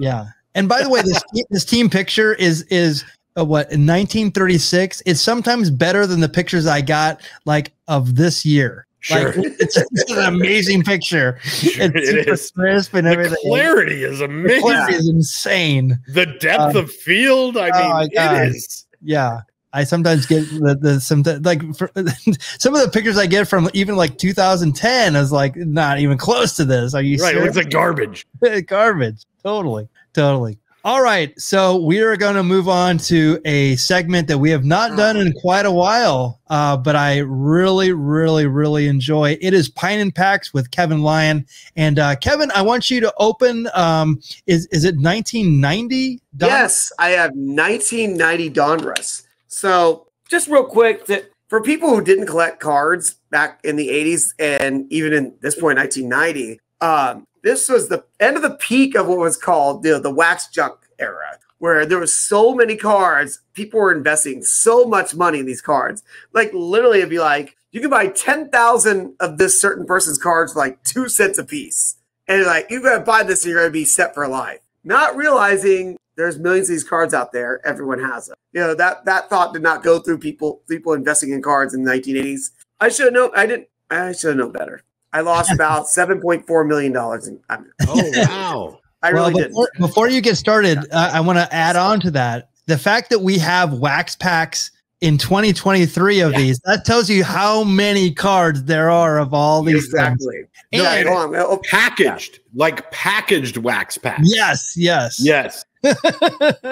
Speaker 1: yeah. And by the way, this [LAUGHS] this team picture is is uh, what in 1936. It's sometimes better than the pictures I got like of this year.
Speaker 3: Sure.
Speaker 1: Like it's, it's an amazing picture.
Speaker 3: Sure
Speaker 1: It's
Speaker 3: it
Speaker 1: super
Speaker 3: is.
Speaker 1: crisp and
Speaker 3: The
Speaker 1: everything.
Speaker 3: clarity is
Speaker 1: The
Speaker 3: amazing.
Speaker 1: clarity is insane.
Speaker 3: The depth
Speaker 1: Uh,
Speaker 3: of field, I
Speaker 1: oh
Speaker 3: mean, it is.
Speaker 1: Yeah. I sometimes get the, the some like for, [LAUGHS] some of the pictures I get from even like 2010 is like not even close to this. Are you
Speaker 3: Right, it looks like garbage. [LAUGHS]
Speaker 1: garbage. Totally. Totally. All right. So we are going to move on to a segment that we have not done in quite a while, uh, but I really, really, really enjoy. It is Pine and Packs with Kevin Lyon. And uh, Kevin, I want you to open. Um, is is it 1990? Don?
Speaker 2: Yes, I have 1990 Donruss. So, just real quick, that for people who didn't collect cards back in the 80s and even in this point, 1990, um, this was the end of the peak of what was called you know, the wax junk era, where there was so many cards, people were investing so much money in these cards. Like literally, it'd be like you can buy 10,000 of this certain person's cards for like two cents a piece. And like, you're to buy this and you're to be set for life. Not realizing there's millions of these cards out there. Everyone has them. You know, that, that thought did not go through people, people investing in cards in the 1980s. I should have known. I didn't, I should have known better. I lost [LAUGHS] about $7.4 million. In, [LAUGHS] I, mean,
Speaker 3: Oh, wow.
Speaker 2: I
Speaker 1: well,
Speaker 2: really
Speaker 1: before,
Speaker 2: didn't.
Speaker 1: before you get started, uh, I want to add on to that. The fact that we have wax packs in 2023 of
Speaker 3: Yeah.
Speaker 1: these, that tells you how many cards there are of all these things.
Speaker 2: Exactly. No,
Speaker 1: And-
Speaker 2: on. Oh,
Speaker 3: packaged, like packaged wax packs.
Speaker 1: Yes, yes.
Speaker 3: Yes. [LAUGHS]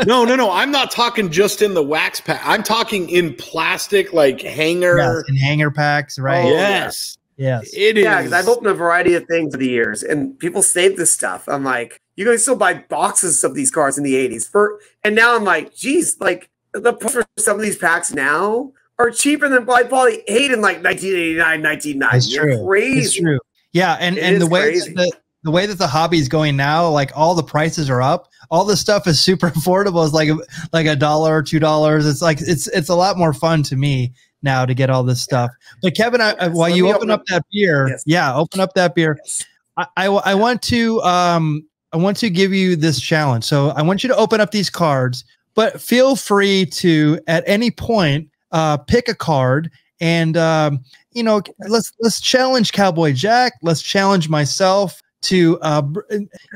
Speaker 3: no, no, no. I'm not talking just in the wax pack. I'm talking in plastic, like hanger.
Speaker 1: Yes, and hanger packs, right?
Speaker 2: Oh,
Speaker 3: yes.
Speaker 1: Yes.
Speaker 3: It is.
Speaker 2: Yeah, because I've opened a variety of things over the years, and people save this stuff. I'm like, you guys still buy boxes of these cards in the 80s. For and now I'm like, geez, like the for some of these packs now are cheaper than I probably eight in like 1989, 1990.
Speaker 1: It's true.
Speaker 2: Crazy.
Speaker 1: It's true. Yeah, and
Speaker 2: It
Speaker 1: and the way that the, the way that the hobby is going now, like all the prices are up. All this stuff is super [LAUGHS] affordable. It's like like a dollar or two dollars. It's like it's it's a lot more fun to me now to get all this stuff. But Kevin, I, I-
Speaker 2: Yes,
Speaker 1: while
Speaker 2: let
Speaker 1: you open
Speaker 2: open
Speaker 1: up
Speaker 2: up-
Speaker 1: that beer,
Speaker 2: Yes.
Speaker 1: yeah, open up that beer.
Speaker 2: Yes.
Speaker 1: I, I, I want to um I want to give you this challenge. So I want you to open up these cards, but feel free to at any point uh, pick a card and um, you know let's let's challenge Cowboy Jack. Let's challenge myself to uh,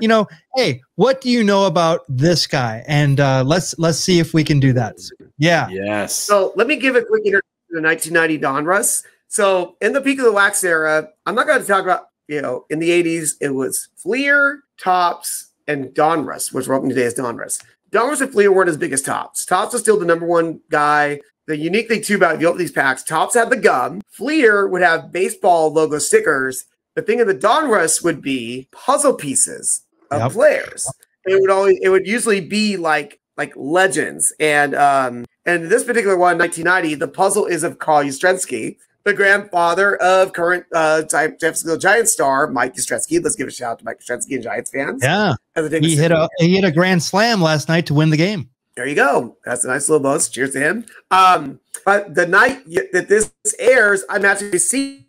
Speaker 1: you know, hey, what do you know about this guy? And uh, let's let's see if we can do that. Yeah.
Speaker 3: Yes.
Speaker 2: So let me give a quick introduction to 1990 Donruss. So in the peak of the wax era, I'm not going to talk about you know in the 80s it was Fleer, Topps, and Donruss, which we're opening today as Donruss. Donruss and Fleer weren't as big as Topps. Topps was still the number one guy. The unique thing too about if you open these packs, Topps had the gum. Fleer would have baseball logo stickers. The thing of the Donruss would be puzzle pieces of
Speaker 1: Yep.
Speaker 2: players. It would always it would usually be like like legends. And um and this particular one, 1990, the puzzle is of Carl Yastrzemski, the grandfather of current uh San Francisco Giants star Mike Yastrzemski. Let's give a shout out to Mike Yastrzemski and Giants fans.
Speaker 1: Yeah. He hit a he hit a grand slam last night to win the game.
Speaker 2: there you go. That's a nice little bonus. Cheers to him. Um, but the night that this airs, I'm actually seeing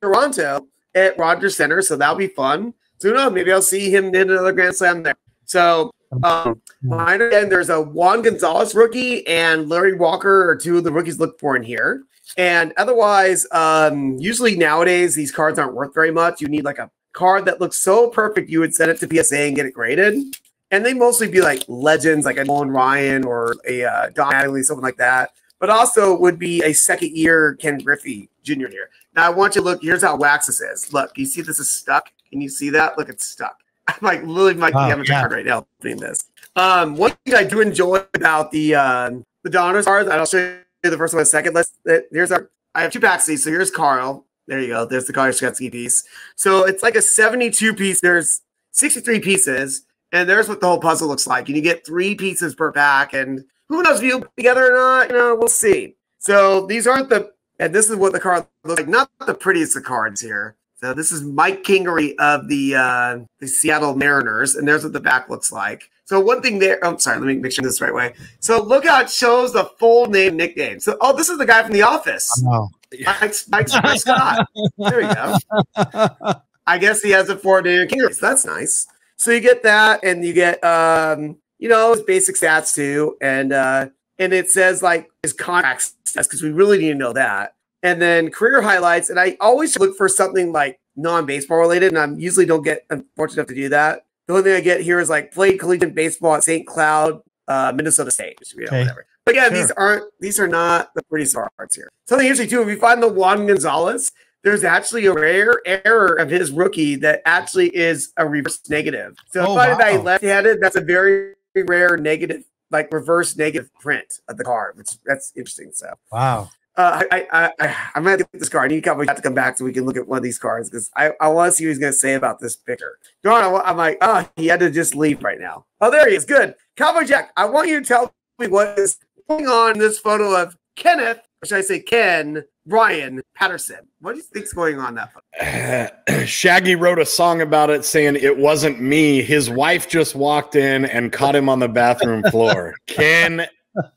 Speaker 2: Toronto at Rogers Center, so that'll be fun. So who knows? Maybe I'll see him in another Grand Slam there. So um, mine again, there's a Juan Gonzalez rookie and Larry Walker are two of the rookies look for in here. And otherwise, um, usually nowadays these cards aren't worth very much. You need like a card that looks so perfect you would send it to PSA and get it graded and they mostly be like legends, like a Nolan Ryan or a uh, Don Mattingly, something like that. But also would be a second year Ken Griffey Jr. here. Now I want you to look. Here's how wax this is. Look, you see this is stuck. Can you see that? Look, it's stuck. I'm like literally my
Speaker 1: Wow,
Speaker 2: damage
Speaker 1: yeah.
Speaker 2: card right now opening this. Um, one thing I do enjoy about the um, the Donruss cards, and I'll show you the first one in a second. Let's uh, here's our. I have two packs of these. So here's Carl. There you go. There's the Carl Yastrzemski piece. So it's like a 72 piece. There's 63 pieces. And there's what the whole puzzle looks like. And you get three pieces per pack. And who knows if you put together or not? You know, we'll see. So these aren't the, and this is what the card looks like. Not the prettiest of cards here. So this is Mike Kingery of the uh, the Seattle Mariners, and there's what the back looks like. So one thing there, I'm sorry, let me make sure this is the right way. So look how it shows the full name nickname. So oh, this is the guy from The Office,
Speaker 1: Wow.
Speaker 2: Mike, Mike, Mike Scott. There you go. [LAUGHS] I guess he has a four day Kingery. So that's nice. So you get that, and you get um, you know, his basic stats too, and uh, and it says like his contract stats because we really need to know that. And then career highlights, and I always look for something like non-baseball related, and I usually don't get unfortunate enough to do that. The only thing I get here is like played collegiate baseball at St. Cloud, uh, Minnesota State, you know,
Speaker 1: Okay.
Speaker 2: whatever. But yeah,
Speaker 1: Sure.
Speaker 2: these aren't these are not the prettiest cards here. Something interesting too, if you find the Juan Gonzalez, there's actually a rare error of his rookie that actually is a reverse negative. So
Speaker 1: Oh,
Speaker 2: if I find
Speaker 1: wow.
Speaker 2: left-handed, that's a very rare negative, like reverse negative print of the card, which that's interesting. So
Speaker 1: Wow.
Speaker 2: Uh, I, I, I, I'm gonna have to get this card. I need Cowboy Jack to come back so we can look at one of these cards because I, I want to see what he's gonna say about this picture. Darn, I, I'm like, oh, he had to just leave right now. Oh, there he is. Good, Cowboy Jack. I want you to tell me what is going on in this photo of Kenneth, or should I say Ken Brian Patterson? What do you think's going on in that photo? [CLEARS THROAT]
Speaker 3: Shaggy wrote a song about it saying it wasn't me. His wife just walked in and caught him on the bathroom floor. [LAUGHS] Ken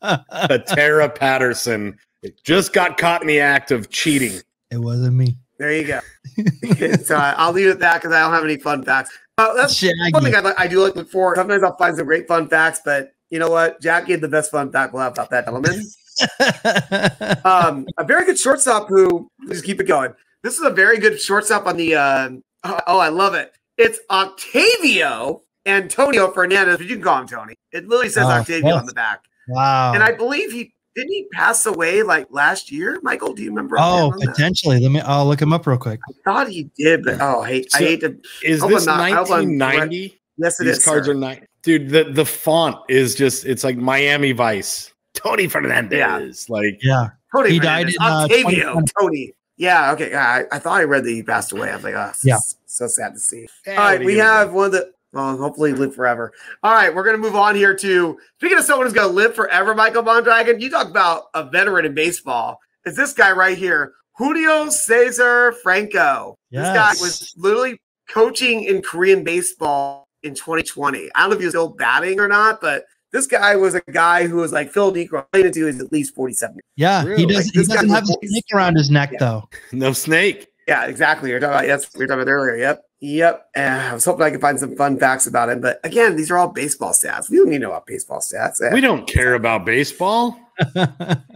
Speaker 3: Patera Patterson just got caught in the act of cheating.
Speaker 1: It wasn't me.
Speaker 2: There you go. [LAUGHS] [LAUGHS] so uh, I'll leave it at that because I don't have any fun facts. Uh, that's one thing I, I do like look for. Sometimes I'll find some great fun facts, but you know what? Jack gave the best fun fact we'll have about that gentleman. [LAUGHS] um, a very good shortstop who just keep it going. This is a very good shortstop on the. Uh, oh, oh, I love it. It's Octavio Antonio Fernandez, but you can call him Tony. It literally says
Speaker 1: Oh,
Speaker 2: Octavio
Speaker 1: yes.
Speaker 2: on the back,
Speaker 1: wow.
Speaker 2: and I believe he didn't he pass away like last year. Michael, do you remember?
Speaker 1: oh,
Speaker 2: offhand that?
Speaker 1: potentially. Let me. I'll look him up real quick.
Speaker 2: I thought he did, but oh, I hate, I hate to.
Speaker 3: Is this
Speaker 2: I'm not- I hope I'm
Speaker 3: 1990?
Speaker 2: Yes, it
Speaker 3: These
Speaker 2: is,
Speaker 3: cards
Speaker 2: sir.
Speaker 3: are not. Dude, the, the font is just, it's like Miami Vice. Tony Fernandez. Yeah. Like,
Speaker 1: Yeah.
Speaker 2: Tony
Speaker 1: He died in, uh,
Speaker 2: Octavio
Speaker 1: 2020.
Speaker 2: Tony. Yeah, okay. I, I thought I read that he passed away. I was like, oh,
Speaker 1: Yeah.
Speaker 2: so, so sad to see. All right, we
Speaker 3: you gonna
Speaker 2: have one of the. Well, hopefully live forever. All right, we're gonna move on here to speaking of someone who's gonna live forever. Michael Mondragon, you talk about a veteran in baseball. Is this guy right here, Julio Cesar Franco? Yes. This guy was literally coaching in Korean baseball in 2020. I don't know if he was still batting or not, but this guy was a guy who was like Phil Niekro related to is at least 47.
Speaker 1: Yeah.
Speaker 3: Really?
Speaker 1: He doesn't.
Speaker 2: Like,
Speaker 1: he doesn't have a snake around his neck
Speaker 2: Yeah.
Speaker 1: though. [LAUGHS]
Speaker 3: No snake.
Speaker 2: Yeah, exactly. You're talking about that's we were talking about earlier. Yep. Yep. And I was hoping I could find some fun facts about him. But again, these are all baseball stats. We don't need to know about baseball stats.
Speaker 3: We don't care about baseball. [LAUGHS]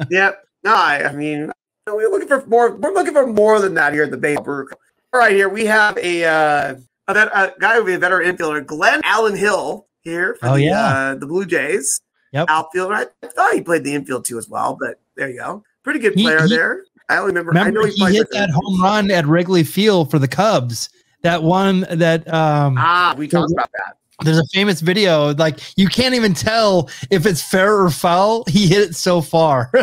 Speaker 2: Yep. No, I, I mean, we're looking for more. We're looking for more than that here at the baseball brew. All right, here we have a uh, a, vet, a guy who be a veteran infielder, Glenallen Hill here for
Speaker 1: Oh,
Speaker 2: the,
Speaker 1: yeah.
Speaker 2: uh, the Blue Jays.
Speaker 1: Yep.
Speaker 2: Outfielder. I thought he played the infield too as well, but there you go. Pretty good player
Speaker 1: he-
Speaker 2: there. I only remember. I
Speaker 1: Remember,
Speaker 2: know
Speaker 1: he,
Speaker 2: played
Speaker 1: hit that home run at Wrigley Field for the Cubs. That one that um,
Speaker 2: Ah, we talked about that.
Speaker 1: there's a famous video. Like you can't even tell if it's fair or foul. He hit it so far. [LAUGHS]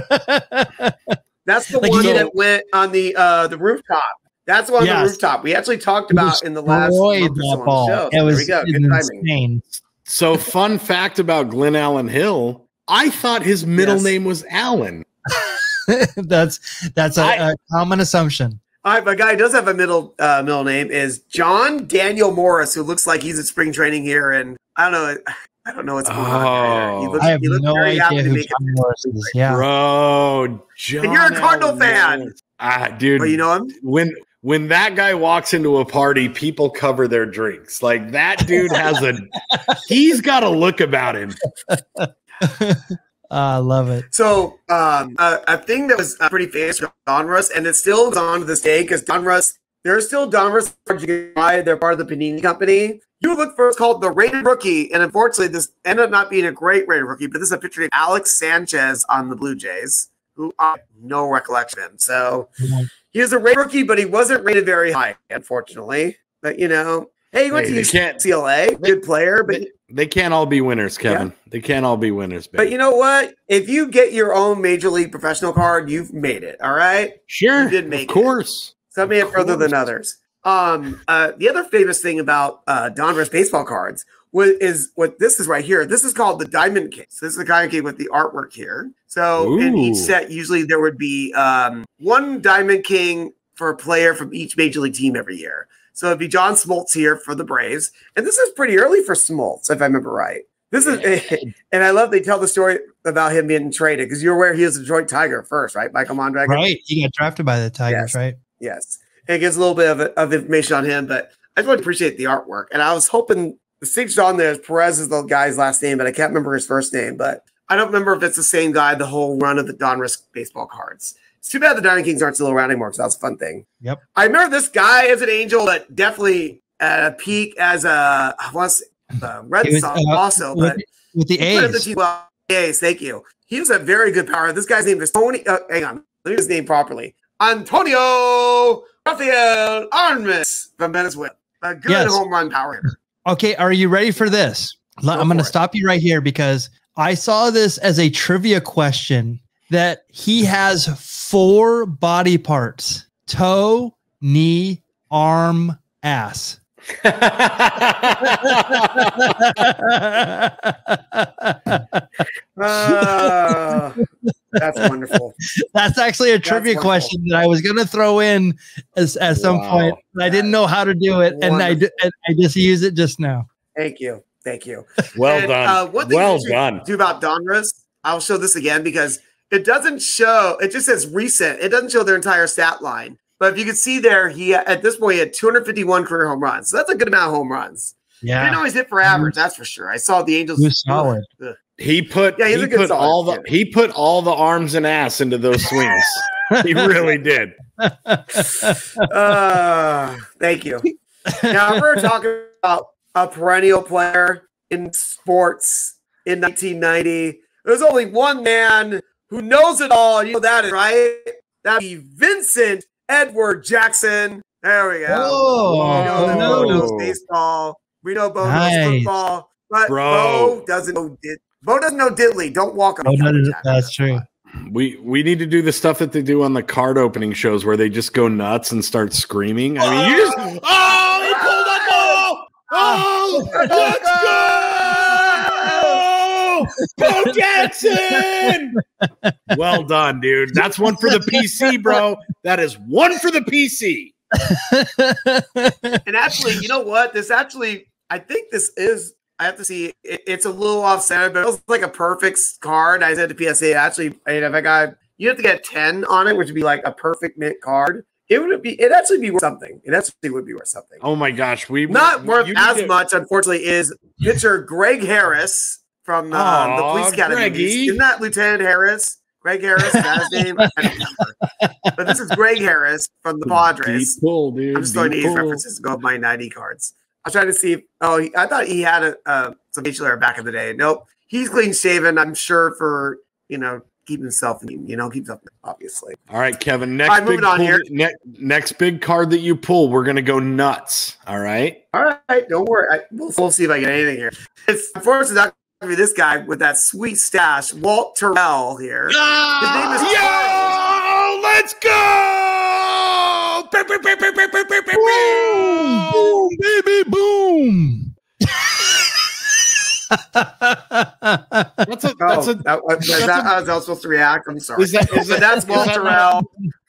Speaker 2: That's the
Speaker 1: Like,
Speaker 2: one
Speaker 1: he-
Speaker 2: that went on the uh the rooftop. That's the one on the rooftop. We actually talked about in the last
Speaker 1: destroyed
Speaker 2: month or so
Speaker 1: that
Speaker 2: on
Speaker 1: ball.
Speaker 2: the show.
Speaker 1: It
Speaker 2: there
Speaker 1: was
Speaker 2: we go. Good timing.
Speaker 1: insane.
Speaker 3: So, fun fact about Glenallen Hill I thought his middle
Speaker 2: Yes.
Speaker 3: name was Allen. [LAUGHS]
Speaker 1: that's that's a,
Speaker 3: I-
Speaker 1: a common assumption.
Speaker 2: All right, my guy does have a middle uh, middle name is John Daniel Morris, who looks like he's at spring training here, and I don't know, [SIGHS] I don't know what's going on. He
Speaker 3: Oh.
Speaker 2: looks,
Speaker 1: I have
Speaker 2: he looks
Speaker 1: no
Speaker 2: very happy
Speaker 1: idea
Speaker 2: to
Speaker 1: who
Speaker 2: make it.
Speaker 1: John Morris is. Yeah.
Speaker 3: Bro, John
Speaker 2: And you're a Cardinal fan.
Speaker 3: Morris. Ah, dude.
Speaker 2: But you know him?
Speaker 3: when when that guy walks into a party, people cover their drinks. Like that dude has a [LAUGHS] he's got a look about him. [LAUGHS]
Speaker 1: I love it.
Speaker 2: So, um, a, a thing that was uh, pretty famous for Donruss, and it still is on to this day because Donruss, there are still Donruss cards you can buy. They're part of the Panini company. You look for it's called the Rated Rookie, and unfortunately, this ended up not being a great Rated Rookie. But this is a picture of Alex Sanchez on the Blue Jays, who I have no recollection of him. So he was a rated rookie, but he wasn't rated very high, unfortunately. But you know, hey, he went
Speaker 3: Hey,
Speaker 2: to
Speaker 3: can't-
Speaker 2: UCLA, good player, but
Speaker 3: They, they can't all be winners, Kevin. They can't all be winners, baby.
Speaker 2: but you know what? If you get your own major league professional card, you've made it. All right.
Speaker 3: sure,
Speaker 2: you did make it.
Speaker 3: of
Speaker 2: it.
Speaker 3: course.
Speaker 2: Some made it further than others. Um, uh, the other famous thing about uh, Donruss baseball cards was, is what this is right here. This is called the Diamond King. This is the kind of king with the artwork here. So in each set, usually there would be um, one Diamond King for a player from each major league team every year. So it'd be John Smoltz here for the Braves, and this is pretty early for Smoltz, if I remember right. This is, [LAUGHS] and I love they tell the story about him being traded because you're aware he was a Detroit Tiger first, right? Michael Mondragon,
Speaker 1: Right. He got drafted by the Tigers,
Speaker 2: Yes.
Speaker 1: right?
Speaker 2: Yes. And it gives a little bit of, of information on him, but I just want to appreciate the artwork. And I was hoping the stitched on there is Perez is the guy's last name, but I can't remember his first name. But I don't remember if it's the same guy the whole run of the Don Donruss baseball cards. It's too bad the Diamond Kings aren't still around anymore because that was a fun thing.
Speaker 1: Yep.
Speaker 2: I remember this guy as an angel, but definitely at a peak as a I want to uh, Red
Speaker 1: was,
Speaker 2: Sox
Speaker 1: uh,
Speaker 2: also,
Speaker 1: with,
Speaker 2: but
Speaker 1: with the
Speaker 2: up the
Speaker 1: A's.
Speaker 2: A's, thank you. He was a very good power. This guy's name is Tony. Uh, hang on, let me his name properly. Antonio Rafael Armas from Venezuela. A good
Speaker 1: Yes.
Speaker 2: home run power hitter.
Speaker 1: Okay, are you ready for this?
Speaker 2: Go
Speaker 1: I'm going to stop you right here because I saw this as a trivia question that he has four body parts toe, knee, arm, ass.
Speaker 2: Uh, [LAUGHS] that's wonderful.
Speaker 1: That's actually a trivia
Speaker 2: wonderful.
Speaker 1: question that I was going to throw in as, at some
Speaker 3: Wow.
Speaker 1: point. But I didn't know how to do it, and I, d- and I just used it just now.
Speaker 2: Thank you. Thank you.
Speaker 3: well
Speaker 2: And,
Speaker 3: done.
Speaker 2: uh, one thing
Speaker 3: well
Speaker 2: you
Speaker 3: done.
Speaker 2: Do about Donruss. I'll show this again because it doesn't show. It just says recent. It doesn't show their entire stat line. But if you can see there, he at this point he had 251 career home runs. So that's a good amount of home runs. I didn't always hit for average. That's for sure. I saw the Angels.
Speaker 1: He was solid.
Speaker 2: Ugh.
Speaker 3: He put
Speaker 2: Yeah, he's
Speaker 3: he
Speaker 2: a good
Speaker 3: put
Speaker 2: solid
Speaker 3: all the
Speaker 2: kid.
Speaker 3: he put all the arms and ass into those swings. [LAUGHS] he really did. [LAUGHS]
Speaker 2: Uh, thank you. Now we're talking about a perennial player in sports in 1990. There's only one man who knows it all. You know that is right. That'd be Vincent Edward Jackson. There we go.
Speaker 1: Oh,
Speaker 2: we know that
Speaker 3: no.
Speaker 2: Bo knows baseball. We know Bo
Speaker 1: Nice.
Speaker 2: knows football, but
Speaker 3: Bro.
Speaker 2: Bo doesn't know. Did- Bo doesn't know diddly. Don't walk on.
Speaker 1: Oh,
Speaker 2: the
Speaker 1: no,
Speaker 2: cover,
Speaker 1: no,
Speaker 2: Jack.
Speaker 1: that's true.
Speaker 3: We we need to do the stuff that they do on the card opening shows where they just go nuts and start screaming. I mean, you just oh, oh he pulled up ball. Ah! Oh, let's go! Bo Jackson. Well done, dude. That's one for the PC, bro. That is one for the PC.
Speaker 2: And actually, you know what? This actually, I think this is. I have to see. It, it's a little off center, but it was like a perfect card. I said to PSA, actually, I mean, if I got, you have to get ten on it, which would be like a perfect mint card. it would be it actually be worth something. It actually would be worth something.
Speaker 3: Oh my gosh, we
Speaker 2: Not worth as
Speaker 3: to-
Speaker 2: much, unfortunately, is pitcher Greg Harris from uh, the police academy.
Speaker 3: Greggy.
Speaker 2: Isn't that Lieutenant Harris? Greg Harris, is his [LAUGHS] name? I don't remember. But this is Greg Harris from the Padres.
Speaker 3: Deep pull, dude.
Speaker 2: I'm just throwing
Speaker 3: deep
Speaker 2: these
Speaker 3: pull.
Speaker 2: references to go with my 90 cards. I was trying to see. If, oh, he, I thought he had a, uh, some facial hair back in the day. Nope, he's clean shaven. I'm sure for you know keep himself, you know, keep himself obviously.
Speaker 3: All right, Kevin. Next
Speaker 2: right,
Speaker 3: big
Speaker 2: on
Speaker 3: pull, ne- next big card that you pull, we're gonna go nuts. All right.
Speaker 2: All right, don't worry. I, we'll, we'll see if I get anything here. [LAUGHS] It's unfortunately not going to be this guy with that sweet stash, Walt Terrell here. name is
Speaker 3: Yo, let's go! Boom, boom, boom, boom, boom, boom, boom, boom,
Speaker 1: Boom, boom, baby, boom. [LAUGHS]
Speaker 3: That's a
Speaker 2: Oh,
Speaker 3: that's a
Speaker 2: that, was,
Speaker 3: that's
Speaker 2: that
Speaker 3: a-
Speaker 2: how I was supposed to react? I'm sorry.
Speaker 3: is that is that,
Speaker 2: that's Walt
Speaker 3: that-
Speaker 2: Terrell.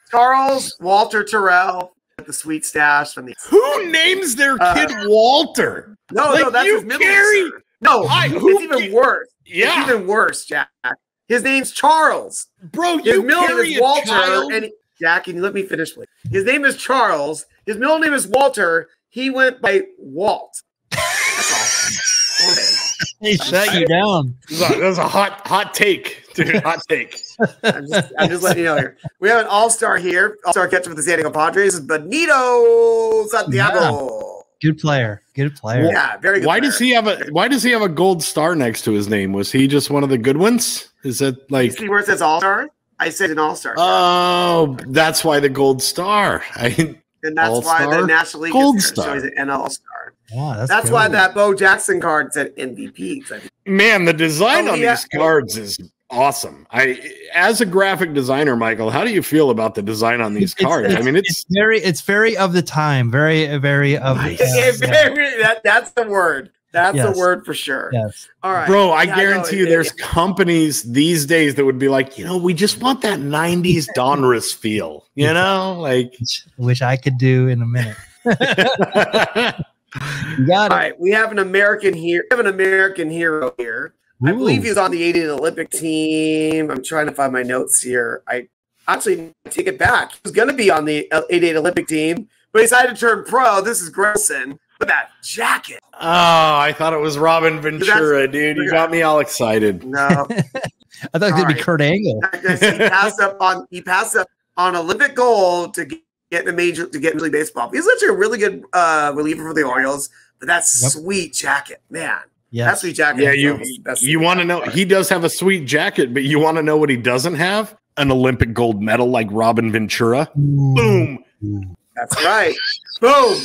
Speaker 2: Charles Walter Terrell with the sweet stash from the.
Speaker 3: Who names their
Speaker 2: Uh,
Speaker 3: kid Walter?
Speaker 2: No, no, that's
Speaker 3: you
Speaker 2: his middle
Speaker 3: carry-
Speaker 2: name. No,
Speaker 3: I-
Speaker 2: it's even
Speaker 3: ca-
Speaker 2: worse.
Speaker 3: Yeah,
Speaker 2: It's even worse, Jack. His name's Charles.
Speaker 3: bro,
Speaker 2: His
Speaker 3: you
Speaker 2: middle name is Walter.
Speaker 3: child.
Speaker 2: And Jack, can you let me finish, please? His name is Charles. His middle name is Walter. He went by Walt. That's all. Okay.
Speaker 1: They shut you down.
Speaker 3: That was a hot hot take, dude. Hot take.
Speaker 2: I'm just, I'm just letting you know here. We have an all-star here. All-star catcher with the San Diego Padres is Benito Santiago.
Speaker 1: Good player. Good player.
Speaker 2: Yeah, very good.
Speaker 3: Why
Speaker 2: player.
Speaker 3: does he have a Why does he have a gold star next to his name? Was he just one of the good ones? Is that like?
Speaker 2: see where it says all-star? I said an all-star.
Speaker 3: Oh, that's why the gold star. I, [LAUGHS]
Speaker 2: and that's why
Speaker 3: All-Star?
Speaker 2: the National League
Speaker 3: Gold
Speaker 2: is here.
Speaker 3: Star.
Speaker 2: So he's an NL All-Star.
Speaker 1: Yeah, that's,
Speaker 2: That's why that Bo Jackson card said MVP.
Speaker 3: Man, the design
Speaker 2: Oh,
Speaker 3: on
Speaker 2: yeah.
Speaker 3: these cards is awesome. I, as a graphic designer, Michael, how do you feel about the design on these
Speaker 1: It's-
Speaker 3: cards? I mean, it's
Speaker 1: It's very, it's very of the time. Very, very of the
Speaker 3: Nice. [LAUGHS]
Speaker 1: yeah, yeah,
Speaker 2: that, that's the word. That's
Speaker 1: Yes.
Speaker 2: the word for sure.
Speaker 1: yes.
Speaker 2: All right.
Speaker 3: Bro, I
Speaker 2: Yeah,
Speaker 3: guarantee
Speaker 2: know,
Speaker 3: you there's
Speaker 2: it-
Speaker 3: companies these days that would be like, you know, we just want that 90s [LAUGHS] Donruss feel, you know? Like,
Speaker 1: Which, which I could do in a minute. [LAUGHS] You got
Speaker 2: All
Speaker 1: it.
Speaker 2: right, we have an American here. We have an American hero here. I believe
Speaker 1: Ooh.
Speaker 2: he was on the 88 Olympic team. I'm trying to find my notes here. I actually take it back. He was going to be on the 88 Olympic team, but he decided to turn pro. This is Grayson with that jacket.
Speaker 3: oh, I thought it was Robin Ventura, dude. You got me all excited.
Speaker 2: No, [LAUGHS]
Speaker 1: I thought it was gonna be
Speaker 2: Sorry.
Speaker 1: Kurt Angle. [LAUGHS]
Speaker 2: he passed up on he passed up on Olympic gold to get get the major to get Major League Baseball. He's actually a really good uh, reliever for the Orioles. But that
Speaker 1: Yep.
Speaker 2: sweet jacket, man, that
Speaker 1: Yes.
Speaker 2: sweet jacket.
Speaker 3: Yeah, you
Speaker 2: almost the best
Speaker 3: you want to know he does have a sweet jacket, but you want to know what he doesn't have? An Olympic gold medal like Robin Ventura. Boom.
Speaker 2: That's right. Boom.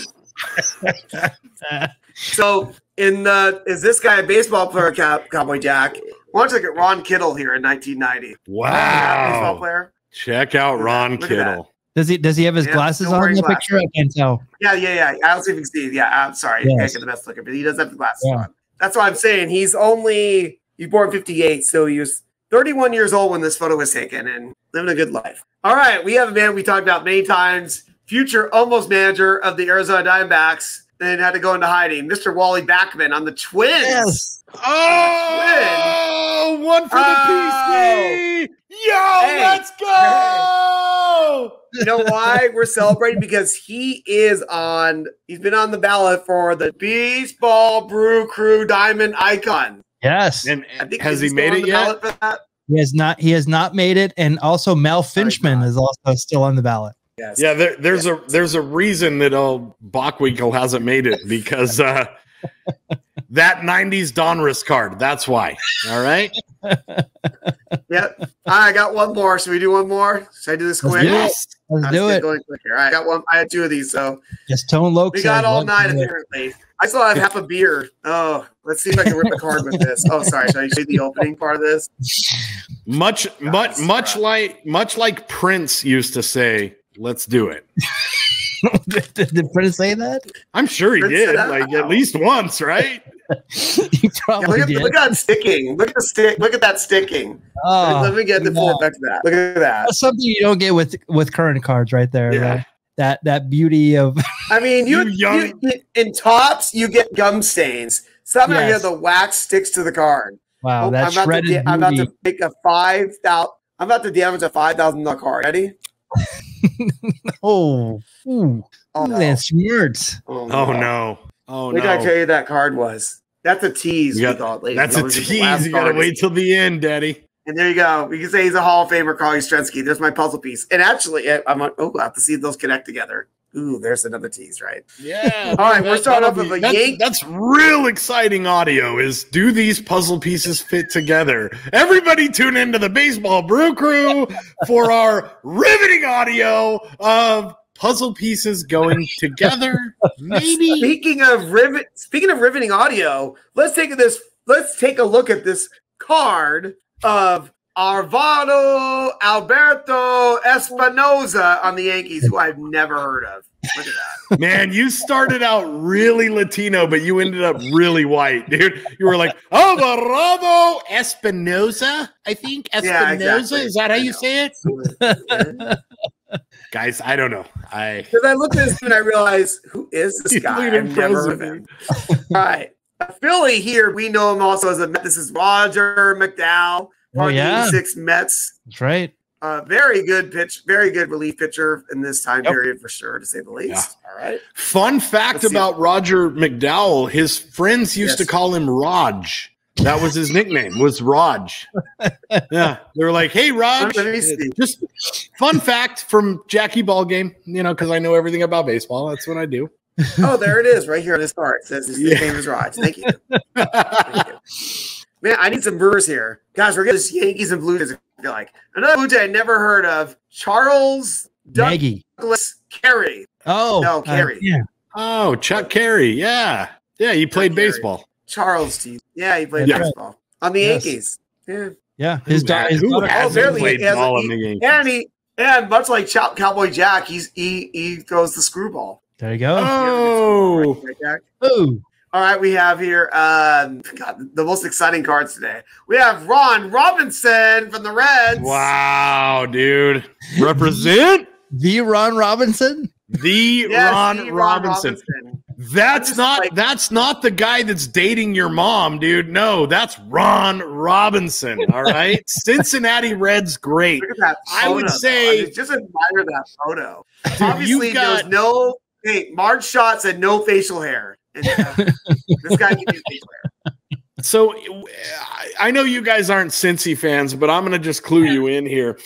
Speaker 2: So in the is this guy a baseball player, Cow- Cowboy Jack? Why don't you look at Ron Kittle here in 1990? Wow, Baseball
Speaker 3: Wow.
Speaker 2: player.
Speaker 3: Check out Ron
Speaker 2: Look at that.
Speaker 3: Kittle.
Speaker 1: Does he? Does he have his
Speaker 2: Yeah,
Speaker 1: glasses on in
Speaker 2: wearing
Speaker 1: the picture? I can't tell.
Speaker 2: Yeah, yeah, yeah. I don't see if you can see. Yeah, I'm sorry. You can't get the best looker, but he does have the glasses
Speaker 1: Yeah.
Speaker 2: on. That's what I'm saying. He's only he's born 58, so he was 31 years old when this photo was taken and living a good life. All right, we have a man we talked about many times, future almost manager of the Arizona Diamondbacks, then had to go into hiding. Mr. Wally Backman on the Twins.
Speaker 1: Yes.
Speaker 3: Oh, one for the
Speaker 2: Oh.
Speaker 3: PC. Yo,
Speaker 2: Hey.
Speaker 3: let's go.
Speaker 2: You know why we're celebrating? Because he is on, he's been on the ballot for the Baseball Brew Crew Diamond Icon.
Speaker 1: Yes.
Speaker 3: And
Speaker 2: I think
Speaker 3: has he made it yet?
Speaker 2: for that.
Speaker 1: He has not. He has not made it, and also Mal
Speaker 2: Fichman
Speaker 1: is also still on the ballot.
Speaker 2: Yes.
Speaker 3: Yeah, there, there's a there's a reason that old Bachwinkle hasn't made it because uh, that '90s Donruss card. That's why. All right. [LAUGHS]
Speaker 2: Yep. I got one more. Should we do one more? Should I do this
Speaker 1: Let's
Speaker 2: quick?
Speaker 1: do it. Let's
Speaker 2: I'm
Speaker 1: do it.
Speaker 2: Going quick here. I got one. I had two of these, so
Speaker 1: Just Tone Loc.
Speaker 2: we got all
Speaker 1: let's
Speaker 2: nine apparently. I still have half a beer. Oh, let's see if I can rip a card with this. Oh, sorry. Should I show you the opening part of this?
Speaker 3: Much much much like much like Prince used to say, "Let's do it." [LAUGHS]
Speaker 1: did, did Prince say that?
Speaker 3: I'm sure he
Speaker 2: Prince
Speaker 3: did,
Speaker 2: said that?
Speaker 3: like at least once, right? [LAUGHS]
Speaker 1: he
Speaker 2: Yeah,
Speaker 1: probably
Speaker 2: look, at,
Speaker 1: did.
Speaker 2: look at that sticking. Look at the stick. Look at that sticking.
Speaker 1: Oh,
Speaker 2: Let me get the full
Speaker 1: yeah.
Speaker 2: effect of that. Look at that.
Speaker 1: That's something you don't get with with current cards, right there.
Speaker 3: Yeah.
Speaker 1: That that, that beauty of [LAUGHS]
Speaker 2: I mean, you,
Speaker 3: You young-
Speaker 2: you- you- in Topps you get gum stains. Somehow
Speaker 1: Yes.
Speaker 2: here the wax sticks to the card.
Speaker 1: wow,
Speaker 2: Oh,
Speaker 1: that
Speaker 2: I'm, about to,
Speaker 1: shredded
Speaker 2: da- I'm about to make a five thousand. I'm about to damage a five thousand dollar card. Ready? [LAUGHS]
Speaker 1: oh, ooh,
Speaker 2: Oh, no.
Speaker 1: that's smart.
Speaker 2: Oh,
Speaker 3: Oh no. Oh
Speaker 2: Wait till I tell you that card was. That's a tease.
Speaker 3: You
Speaker 2: we
Speaker 3: got-
Speaker 2: call ladies
Speaker 3: That's
Speaker 2: and
Speaker 3: a
Speaker 2: gentlemen. This is the last
Speaker 3: tease. You gotta wait till the end, Daddy.
Speaker 2: And there you go. We can say he's a Hall of Famer, Carl Yastrzemski. There's my puzzle piece. And actually, I'm like, oh, I have to see if those connect together. Ooh, there's another tease, right?
Speaker 3: Yeah.
Speaker 2: All right, we're starting off with a
Speaker 3: that's,
Speaker 2: Yank-
Speaker 3: That's real exciting audio. Is do these puzzle pieces fit together? Everybody tune into the Baseball Brew Crew for our riveting audio of puzzle pieces going [LAUGHS] together. Maybe.
Speaker 2: Speaking of rivet, speaking of riveting audio, let's take this. Let's take a look at this card of Arvado Alberto Espinoza on the Yankees, who I've never heard of. Look at that. [LAUGHS]
Speaker 3: Man, you started out really Latino, but you ended up really white, dude. You were like Alvarado Espinosa, I think. Espinosa,
Speaker 2: Yeah, exactly.
Speaker 3: is that how you say it? [LAUGHS] Guys, I don't know. I because
Speaker 2: I looked at this and I realized, who is this guy? I've never heard of him. All right. Philly here, we know him also as a This is Roger McDowell,
Speaker 1: Oh
Speaker 2: part of the
Speaker 1: yeah,
Speaker 2: Six Mets.
Speaker 1: that's right.
Speaker 2: Uh, very good pitch, very good relief pitcher in this time
Speaker 1: Yep.
Speaker 2: period for sure, to say the least. All right.
Speaker 3: Fun fact
Speaker 2: Let's see.
Speaker 3: about Roger McDowell: his friends used
Speaker 2: Yes.
Speaker 3: to call him Raj. That was his nickname. Was Raj? [LAUGHS] Yeah, they were like, "Hey, Raj."
Speaker 2: Let me see.
Speaker 3: Just fun fact from Jackie Ball game. You know, because I know everything about baseball. That's what I do.
Speaker 2: Oh, there it is, right here on this card. It says his
Speaker 3: Yeah.
Speaker 2: name is Raj. Thank you. [LAUGHS] Thank you. Man, I need some Brewers here, guys. We're getting this Yankees and Blue Jays. I feel like another Blue Jay I never heard of, Charles
Speaker 1: Maggie.
Speaker 2: Douglas Cary.
Speaker 1: Oh,
Speaker 2: No,
Speaker 1: uh,
Speaker 2: Cary.
Speaker 1: yeah.
Speaker 3: oh, Chuck Cary. Yeah, yeah. He played
Speaker 2: Cary.
Speaker 3: baseball.
Speaker 2: Charles T. Yeah, he played
Speaker 3: Yeah.
Speaker 2: baseball on the
Speaker 1: Yes.
Speaker 2: Yankees. Yeah,
Speaker 1: Yeah, his,
Speaker 3: Who
Speaker 1: da- his
Speaker 3: who
Speaker 1: daughter.
Speaker 3: hasn't
Speaker 2: barely.
Speaker 3: played
Speaker 2: He a-
Speaker 3: ball in
Speaker 2: he-
Speaker 3: the game?
Speaker 2: and he and much like Chow- Cowboy Jack, he's he he throws the screwball.
Speaker 1: There you go.
Speaker 3: Oh,
Speaker 2: Right, Jack?
Speaker 1: Oh,
Speaker 2: All right, we have here um, God, the most exciting cards today. We have Ron Robinson from the Reds.
Speaker 3: wow, dude! Represent
Speaker 1: the Ron Robinson.
Speaker 3: the
Speaker 2: Yes,
Speaker 3: Ron
Speaker 2: the
Speaker 3: Robinson. That's not
Speaker 2: like-
Speaker 3: that's not the guy that's dating your mom, dude. No, that's Ron Robinson. All right, [LAUGHS] Cincinnati Reds, great.
Speaker 2: Look at that.
Speaker 3: I would say-
Speaker 2: I mean, just admire that photo. Obviously,
Speaker 3: you've got-
Speaker 2: there's no. Hey, Marge Schott's and no facial hair. And, uh, this guy can do facial hair.
Speaker 3: So I- I know you guys aren't Cincy fans, but I'm going to just clue you in here.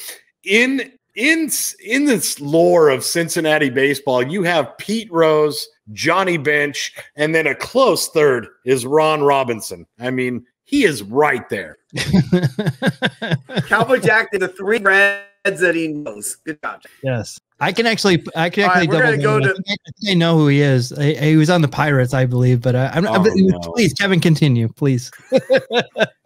Speaker 3: In in in this lore of Cincinnati baseball, you have Pete Rose, Johnny Bench, and then a close third is Ron Robinson. I mean, he is right there. [LAUGHS]
Speaker 2: Cowboy Jack did the three Reds that he knows. Good job. Jack.
Speaker 1: yes, I can actually. I can
Speaker 2: All right,
Speaker 1: actually
Speaker 2: we're
Speaker 1: double.
Speaker 2: gonna go
Speaker 1: down.
Speaker 2: to-
Speaker 1: I, think I know who he is. I, he was on the Pirates, I believe. But uh, I'm,
Speaker 3: Oh,
Speaker 1: I'm-
Speaker 3: no.
Speaker 1: please, Kevin, continue, please. [LAUGHS]
Speaker 2: All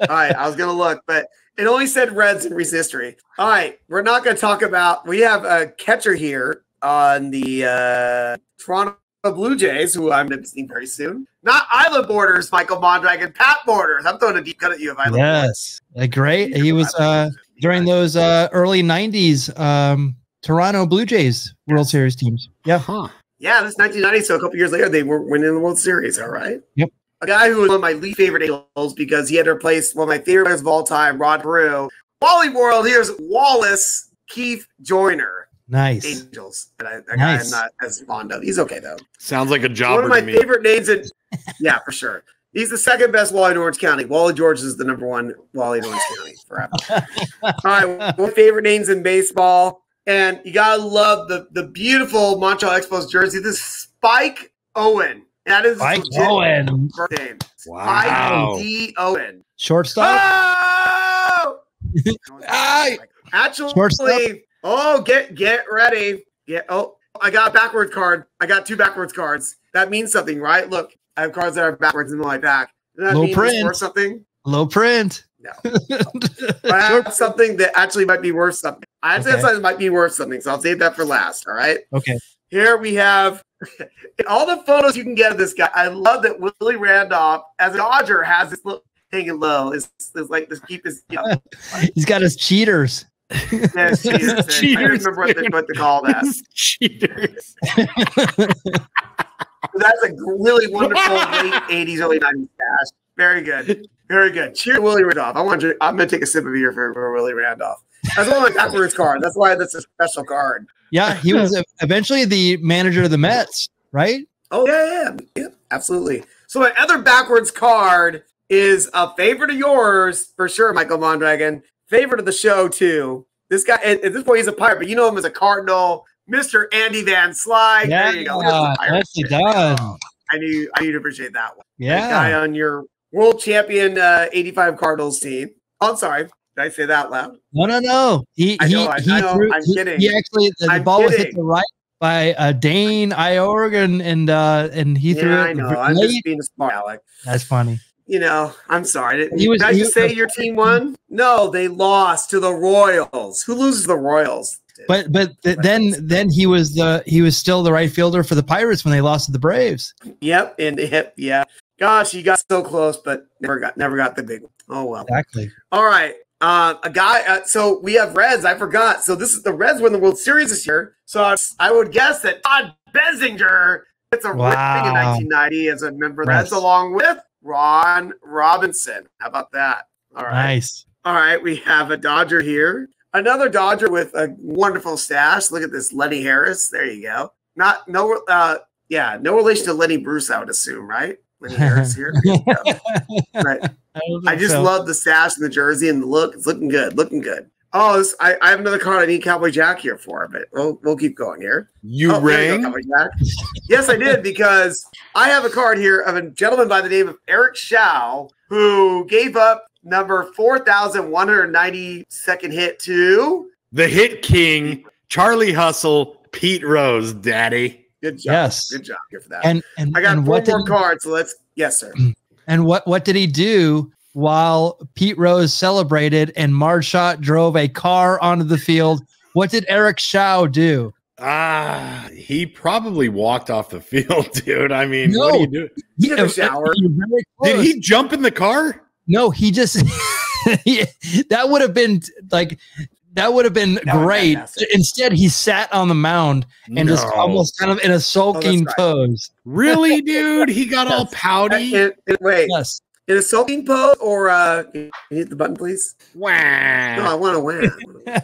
Speaker 2: right, I was gonna look, but it only said Reds and Resistory. All right, we're not gonna talk about. We have a catcher here on the uh, Toronto Blue Jays, who I'm gonna be seeing very soon. Not Island Borders, Michael Mondragon, Pat Borders. I'm throwing a deep cut at you if Island
Speaker 1: Yes, great. He was uh, during those uh, early '90s um, Toronto Blue Jays World Series teams. Yeah,
Speaker 3: Huh.
Speaker 2: Yeah, this 1990. So a couple years later, they were winning the World Series. All right.
Speaker 1: Yep.
Speaker 2: A guy who was one of my least favorite Angels because he had to replace one of my favorite players of all time, Rod Carew. Wally World. Here's Wallace Keith Joyner.
Speaker 1: nice.
Speaker 2: Angels. And I, that guy I'm not as fond of. He's okay though.
Speaker 3: Sounds like a
Speaker 2: job.
Speaker 3: one
Speaker 2: of my
Speaker 3: to me.
Speaker 2: favorite names in yeah, for sure. He's the second best Wally in Orange County. Wally George is the number one Wally in Orange County forever. [LAUGHS] All right, one of my favorite names in baseball. And you gotta love the the beautiful Montreal Expos jersey. This is Spike Owen. That is
Speaker 1: Mike
Speaker 2: legit
Speaker 1: Owen,
Speaker 2: first name.
Speaker 3: Wow.
Speaker 2: Spike D Owen.
Speaker 1: shortstop.
Speaker 2: Oh! [LAUGHS]
Speaker 3: Aye.
Speaker 2: Actually,
Speaker 1: Shortstop.
Speaker 2: oh, get get ready. Get oh, I got a backwards card. I got two backwards cards. That means something, right? Look, I have cards that are backwards in my pack. Does that
Speaker 1: Low
Speaker 2: mean
Speaker 1: print.
Speaker 2: worth something?
Speaker 1: Low print.
Speaker 2: No. [LAUGHS] But I have something that actually might be worth something. I have
Speaker 1: Okay.
Speaker 2: something that might be worth something, so I'll save that for last. All right.
Speaker 1: okay.
Speaker 2: Here we have [LAUGHS] all the photos you can get of this guy. I love that Willie Randolph, as a Dodger, has this little hanging low. Is like this keep his you know, [LAUGHS]
Speaker 1: He's got his cheaters.
Speaker 2: yeah, his cheaters. [LAUGHS] I
Speaker 3: Cheaters,
Speaker 2: remember what, they,
Speaker 3: dude.
Speaker 2: what to call that.
Speaker 3: Cheaters.
Speaker 2: That's a really wonderful late '80s, early '90s cash. Very good, very good. Cheer Willie Randolph. I want to. I'm going to take a sip of beer for, for Willie Randolph. That's one of my backwards cards. That's why that's a special card.
Speaker 1: Yeah, he was eventually the manager of the Mets, right?
Speaker 2: Oh yeah, yeah, yeah, absolutely. So my other backwards card is a favorite of yours for sure, Michael Mondragon. Favorite of the show too. This guy at, at this point he's a pirate, but you know him as a cardinal, Mister Andy Van Slyke.
Speaker 1: Yeah,
Speaker 2: there you go. There's the pirate
Speaker 1: nicely done.
Speaker 2: Oh, I knew I knew to appreciate that one. That
Speaker 1: Yeah.
Speaker 2: guy on your world champion uh, 85 Cardinals team. Oh, I'm sorry. Did I say that loud?
Speaker 1: No, no, no. He
Speaker 2: I
Speaker 1: he
Speaker 2: know, I
Speaker 1: he,
Speaker 2: know,
Speaker 1: threw,
Speaker 2: I'm
Speaker 1: he,
Speaker 2: kidding.
Speaker 1: he actually the, the ball was hit
Speaker 2: kidding.
Speaker 1: to right by uh, Dane Iorg and uh and he threw
Speaker 2: yeah,
Speaker 1: it
Speaker 2: I know.
Speaker 1: late.
Speaker 2: I'm just being a smart Alec.
Speaker 1: That's funny.
Speaker 2: You know, I'm sorry. Did,
Speaker 1: He was-
Speaker 2: did I just
Speaker 1: was-
Speaker 2: say your team won? No, they lost to the Royals. Who loses the Royals?
Speaker 1: But but th- then then he was the he was still the right fielder for the Pirates when they lost to the Braves.
Speaker 2: Yep, and [LAUGHS] yep, yeah. Gosh, you got so close, but never got never got the big one. Oh well.
Speaker 1: Exactly.
Speaker 2: All right. Uh, a guy. Uh, so we have Reds. I forgot. So this is the Reds win the World Series this year. So I, I would guess that Todd Benzinger gets a ring in 1990 as a member of the
Speaker 1: Reds.
Speaker 2: Reds, along with Ron Robinson. How about that? All right.
Speaker 1: Nice.
Speaker 2: All right. We have a Dodger here. Another Dodger with a wonderful stash. Look at this, Lenny Harris. There you go. Not no. Uh, yeah, no relation to Lenny Bruce. I would assume, right? Lenny Harris here. There you go. Right. [LAUGHS]
Speaker 1: don't
Speaker 2: I just
Speaker 1: so.
Speaker 2: love the sash and the jersey and the look. It's looking good. Looking good. Oh, this, I, I have another card I need Cowboy Jack here for, but we'll we'll keep going here.
Speaker 3: You
Speaker 2: Oh, there you go. Cowboy Jack. yes, I did because I have a card here of a gentleman by the name of Eric Show who gave up number four thousand one hundred ninety second hit to.
Speaker 3: The hit king, Charlie Hustle, Pete Rose, daddy.
Speaker 2: Good job.
Speaker 1: Yes.
Speaker 2: Good job here for that.
Speaker 1: And and
Speaker 2: I got
Speaker 1: and
Speaker 2: four
Speaker 1: what
Speaker 2: more
Speaker 1: he-
Speaker 2: cards, so let's. Yes, sir. [CLEARS THROAT]
Speaker 1: And what what did he do while Pete Rose celebrated and Marge Schott drove a car onto the field? What did Eric Show do?
Speaker 3: Ah, he probably walked off the [LAUGHS] field, dude. I mean, what
Speaker 1: No.
Speaker 3: do you do?
Speaker 2: He took a shower.
Speaker 1: He was very
Speaker 3: Did he jump in the car?
Speaker 1: No, he just [LAUGHS] he- that would have been like that would have been
Speaker 2: That would've been
Speaker 1: great. Instead, he sat on the mound and just almost kind of in a sulking
Speaker 2: right.
Speaker 1: pose.
Speaker 3: really, [LAUGHS] dude. He got all pouty.
Speaker 2: And- and- wait,
Speaker 1: Yes.
Speaker 2: in a sulking pose or uh, you hit the button, please? No, I want to win.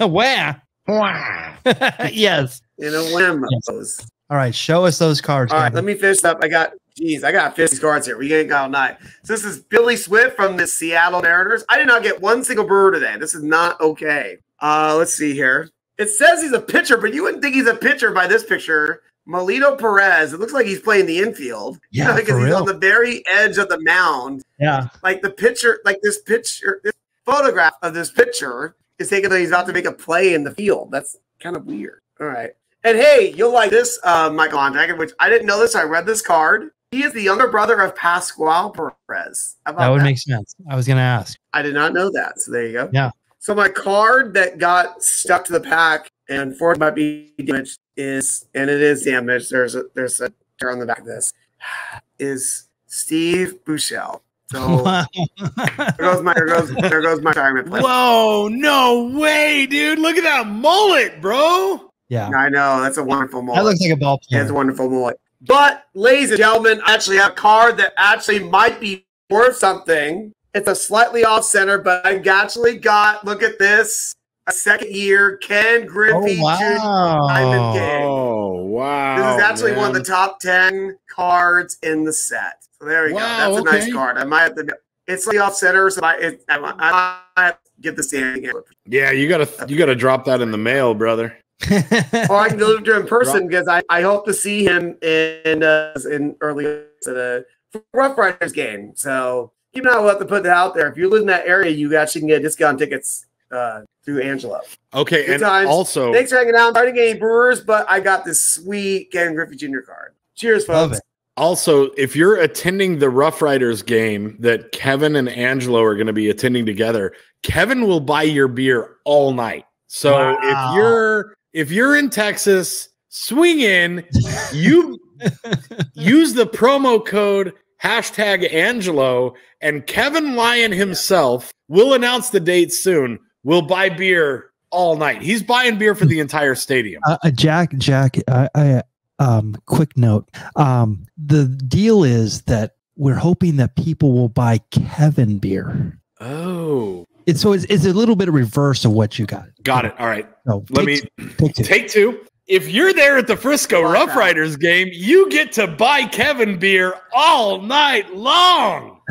Speaker 2: [LAUGHS]
Speaker 1: Wah.
Speaker 3: Wah. [LAUGHS]
Speaker 1: yes.
Speaker 2: In a wham
Speaker 1: Yes.
Speaker 2: pose.
Speaker 1: All right. Show us those cards.
Speaker 2: All right, let me finish up. I got, Jeez, I got 50 cards here. We ain't got all night. So this is Billy Swift from the Seattle Mariners. I did not get one single brewer today. This is not okay. Uh, let's see here. It says he's a pitcher, but you wouldn't think he's a pitcher by this picture. Melido Perez. It looks like he's playing the infield. [LAUGHS]
Speaker 1: Yeah,
Speaker 2: because he's
Speaker 1: real.
Speaker 2: on the very edge of the mound.
Speaker 1: yeah.
Speaker 2: Like the pitcher, like this picture, this photograph of this pitcher is taken that he's about to make a play in the field. That's kind of weird. All right. And hey, you'll like this, uh, Michael Mondragon, which I didn't know this. I read this card. He is the younger brother of Pascual Perez.
Speaker 1: That would make sense. I was going to ask.
Speaker 2: I did not know that. So there you go.
Speaker 1: Yeah.
Speaker 2: So my card that got stuck to the pack and for might be damaged is, and it is damaged. There's a there's a tear on the back of this. [SIGHS] Is Steve Buechele. So [LAUGHS] there goes my there goes there goes my retirement plan.
Speaker 3: Whoa, no way, dude. Look at that mullet, bro.
Speaker 1: yeah.
Speaker 2: I know that's a wonderful
Speaker 1: mullet.
Speaker 2: That
Speaker 1: looks like a ball
Speaker 2: Yeah, it's a wonderful mullet. But, ladies and gentlemen, I actually have a card that actually might be worth something. It's a slightly off center, but I actually got, look at this, a second year Ken
Speaker 1: Oh,
Speaker 2: Griffey Jr. Diamond
Speaker 1: wow.
Speaker 2: Game.
Speaker 3: Oh, wow.
Speaker 2: This is actually one of the top 10 cards in the set. So there we
Speaker 3: Wow,
Speaker 2: go. That's a nice card. I might have to, it's slightly off center, so I, it, I, I might have to get this in again.
Speaker 3: Yeah, you gotta you gotta drop that in the mail, brother.
Speaker 2: or I can deliver to him in [LAUGHS] person because I, I hope to see him in uh, in early to the Rough Riders game. So keep an eye. We'll have to put that out there. If you live in that area, you actually can get discount tickets uh, through Angelo.
Speaker 3: Okay,
Speaker 2: Good
Speaker 3: and
Speaker 2: times.
Speaker 3: also
Speaker 2: Thanks for hanging out. I didn't any Brewers, but I got this sweet Ken Griffey Jr. card. Cheers,
Speaker 1: Love
Speaker 2: folks.
Speaker 1: it.
Speaker 3: also if you're attending the Rough Riders game that Kevin and Angelo are going to be attending together, Kevin will buy your beer all night. So
Speaker 1: Wow.
Speaker 3: if you're if you're in Texas, swing in. You [LAUGHS] use the promo code hashtag Angelo, and Kevin Lyon himself will announce the date soon. We'll buy beer all night. He's buying beer for the entire stadium.
Speaker 5: Uh, uh, Jack, Jack, I, I, um, quick note. Um, the deal is that we're hoping that people will buy Kevin beer.
Speaker 3: Oh,
Speaker 5: it's so it's, it's a little bit of reverse of what you got.
Speaker 3: Got it. All right.
Speaker 5: So
Speaker 3: Let me
Speaker 5: two, take two.
Speaker 3: Take two. If you're there at the Frisco Rough. Riders game, you get to buy Kevin beer all night long. [LAUGHS]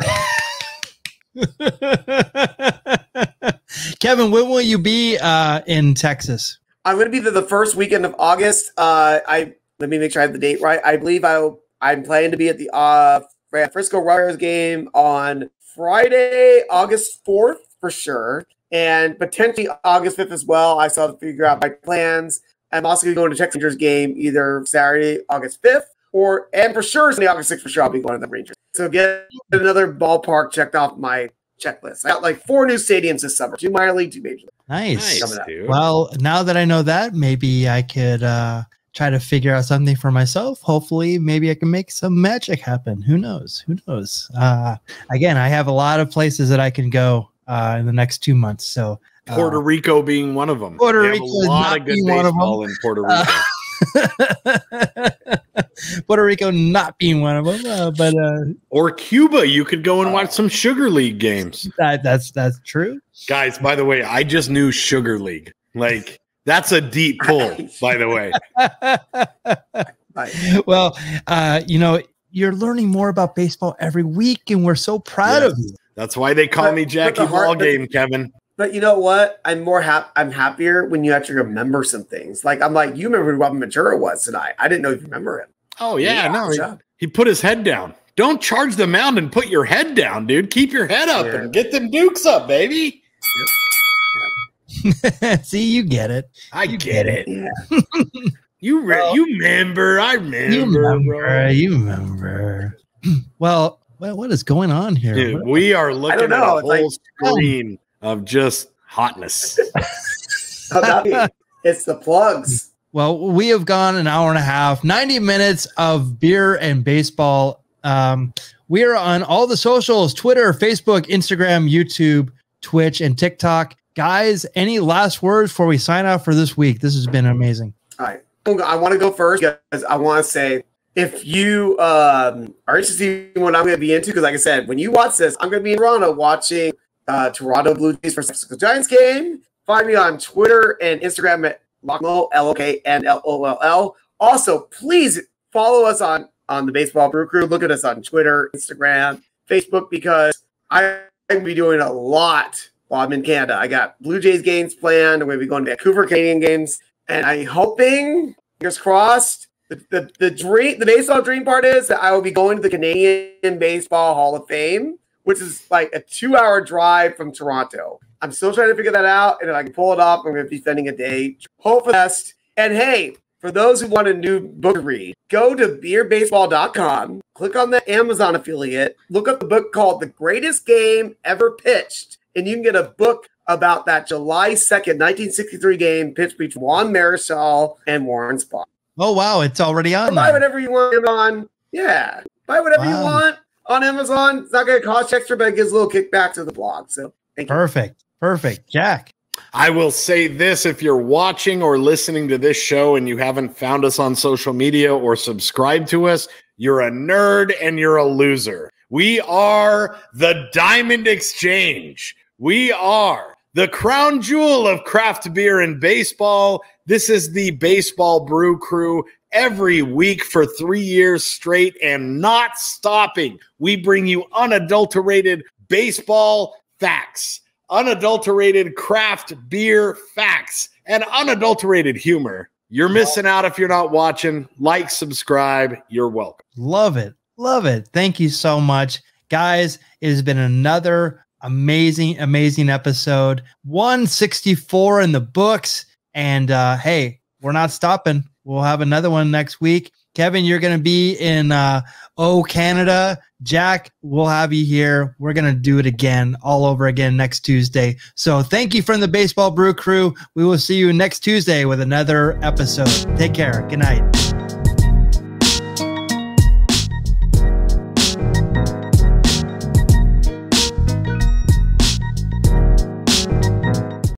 Speaker 1: Kevin, when will you be uh, in Texas?
Speaker 2: I'm going to be there the first weekend of August. Uh, I let me make sure I have the date right. I believe I I'm planning to be at the uh, Frisco Riders game on Friday, August 4th for sure, and potentially August 5th as well. I still have to figure out my plans. I'm also going to go to Texas Rangers game either Saturday, August 5th, or and for sure Sunday, August 6th for sure. I'll be going to the Rangers. So get another ballpark checked off my checklist. I got like four new stadiums this summer: two minor league, two major league.
Speaker 1: Nice.
Speaker 2: Coming up.
Speaker 1: Well, now that I know that, maybe I could uh, try to figure out something for myself. Hopefully, maybe I can make some magic happen. Who knows? Who knows? Uh, again, I have a lot of places that I can go uh, in the next two months. So, uh,
Speaker 3: Puerto Rico being one of them.
Speaker 1: Puerto Rico
Speaker 3: a lot of good
Speaker 1: being one of them.
Speaker 3: baseball in Puerto Rico.
Speaker 1: Uh, [LAUGHS] Puerto Rico not being one of them, uh, but uh,
Speaker 3: or Cuba, you could go and watch some Sugar League games.
Speaker 1: that, that's that's true.
Speaker 3: Guys, by the way, I just knew Sugar League. Like that's a deep pull, by the way. [LAUGHS]
Speaker 1: Well, uh, you know, you're learning more about baseball every week, and we're so proud of you.
Speaker 3: That's why they call me Jackie
Speaker 2: the
Speaker 3: Ball Game, Kevin.
Speaker 2: But you know what? I'm more hap- I'm happier when you actually remember some things. Like I'm like, you remember who Robin Ventura was tonight. I didn't know you remember him.
Speaker 3: Oh yeah, no, he, he put his head down. Don't charge the mound and put your head down, dude. Keep your head up
Speaker 2: Yeah.
Speaker 3: and get them dukes up, baby. [LAUGHS]
Speaker 1: See, you get it.
Speaker 3: I get it.
Speaker 2: Yeah. [LAUGHS]
Speaker 3: You re-
Speaker 1: Well-
Speaker 3: you remember? I remember.
Speaker 1: You
Speaker 3: bro.
Speaker 1: remember? You remember? [CLEARS THROAT] well, well, what is going on here?
Speaker 3: Dude,
Speaker 1: What-
Speaker 3: we are looking
Speaker 2: know,
Speaker 3: at a
Speaker 2: it's like-
Speaker 3: whole screen of just hotness.
Speaker 2: How about me? It's the plugs.
Speaker 1: Well, we have gone an hour and a half, 90 minutes of beer and baseball. Um, we are on all the socials Twitter, Facebook, Instagram, YouTube, Twitch, and TikTok. Guys, any last words before we sign off for this week? This has been amazing.
Speaker 2: All right. I want to go first because I want to say if you um, are interested in what I'm going to be into, because like I said, when you watch this, I'm going to be in Toronto watching uh, Toronto Blue Jays versus Francisco Giants game. Find me on Twitter and Instagram at Lockmo, L O K N L O L L. Also, please follow us on on the Baseball Brew Crew. Look at us on Twitter, Instagram, Facebook, because I'm going to be doing a lot while I'm in Canada. I got Blue Jays games planned. I'm going to be going to Vancouver Canadian games, and I'm hoping, fingers crossed, the, the, the dream, the baseball dream part is that I will be going to the Canadian Baseball Hall of Fame, which is like a two hour drive from Toronto. I'm still trying to figure that out. And if I can pull it off, I'm going to be spending a day. Hope for the best. And hey, for those who want a new book to read, go to beerbaseball.com, click on the Amazon affiliate, look up the book called The Greatest Game Ever Pitched, and you can get a book about that July 2nd, 1963 game pitched between Juan Marichal and Warren Spahn.
Speaker 1: Oh, wow. It's already on.
Speaker 2: Buy whatever you want on. Yeah. Buy whatever you want on Amazon. It's not going to cost extra, but it gives a little kickback to the blog. So thank you.
Speaker 1: Perfect. Perfect. Jack.
Speaker 3: I will say this if you're watching or listening to this show and you haven't found us on social media or subscribed to us, you're a nerd and you're a loser. We are the Diamond Exchange. We are the crown jewel of craft beer and baseball. This is the Baseball Brew Crew every week for three years straight and not stopping. We bring you unadulterated baseball facts unadulterated craft beer facts and unadulterated humor. You're missing out if you're not watching. Like, subscribe. You're welcome.
Speaker 1: Love it. Love it. Thank you so much. Guys, it has been another amazing, amazing episode. 164 in the books. And uh, hey, we're not stopping. We'll have another one next week. Kevin, you're going to be in uh, Oh Canada. Jack, we'll have you here. We're going to do it again, all over again next Tuesday. So thank you from the Baseball Brew Crew. We will see you next Tuesday with another episode. Take care. Good night.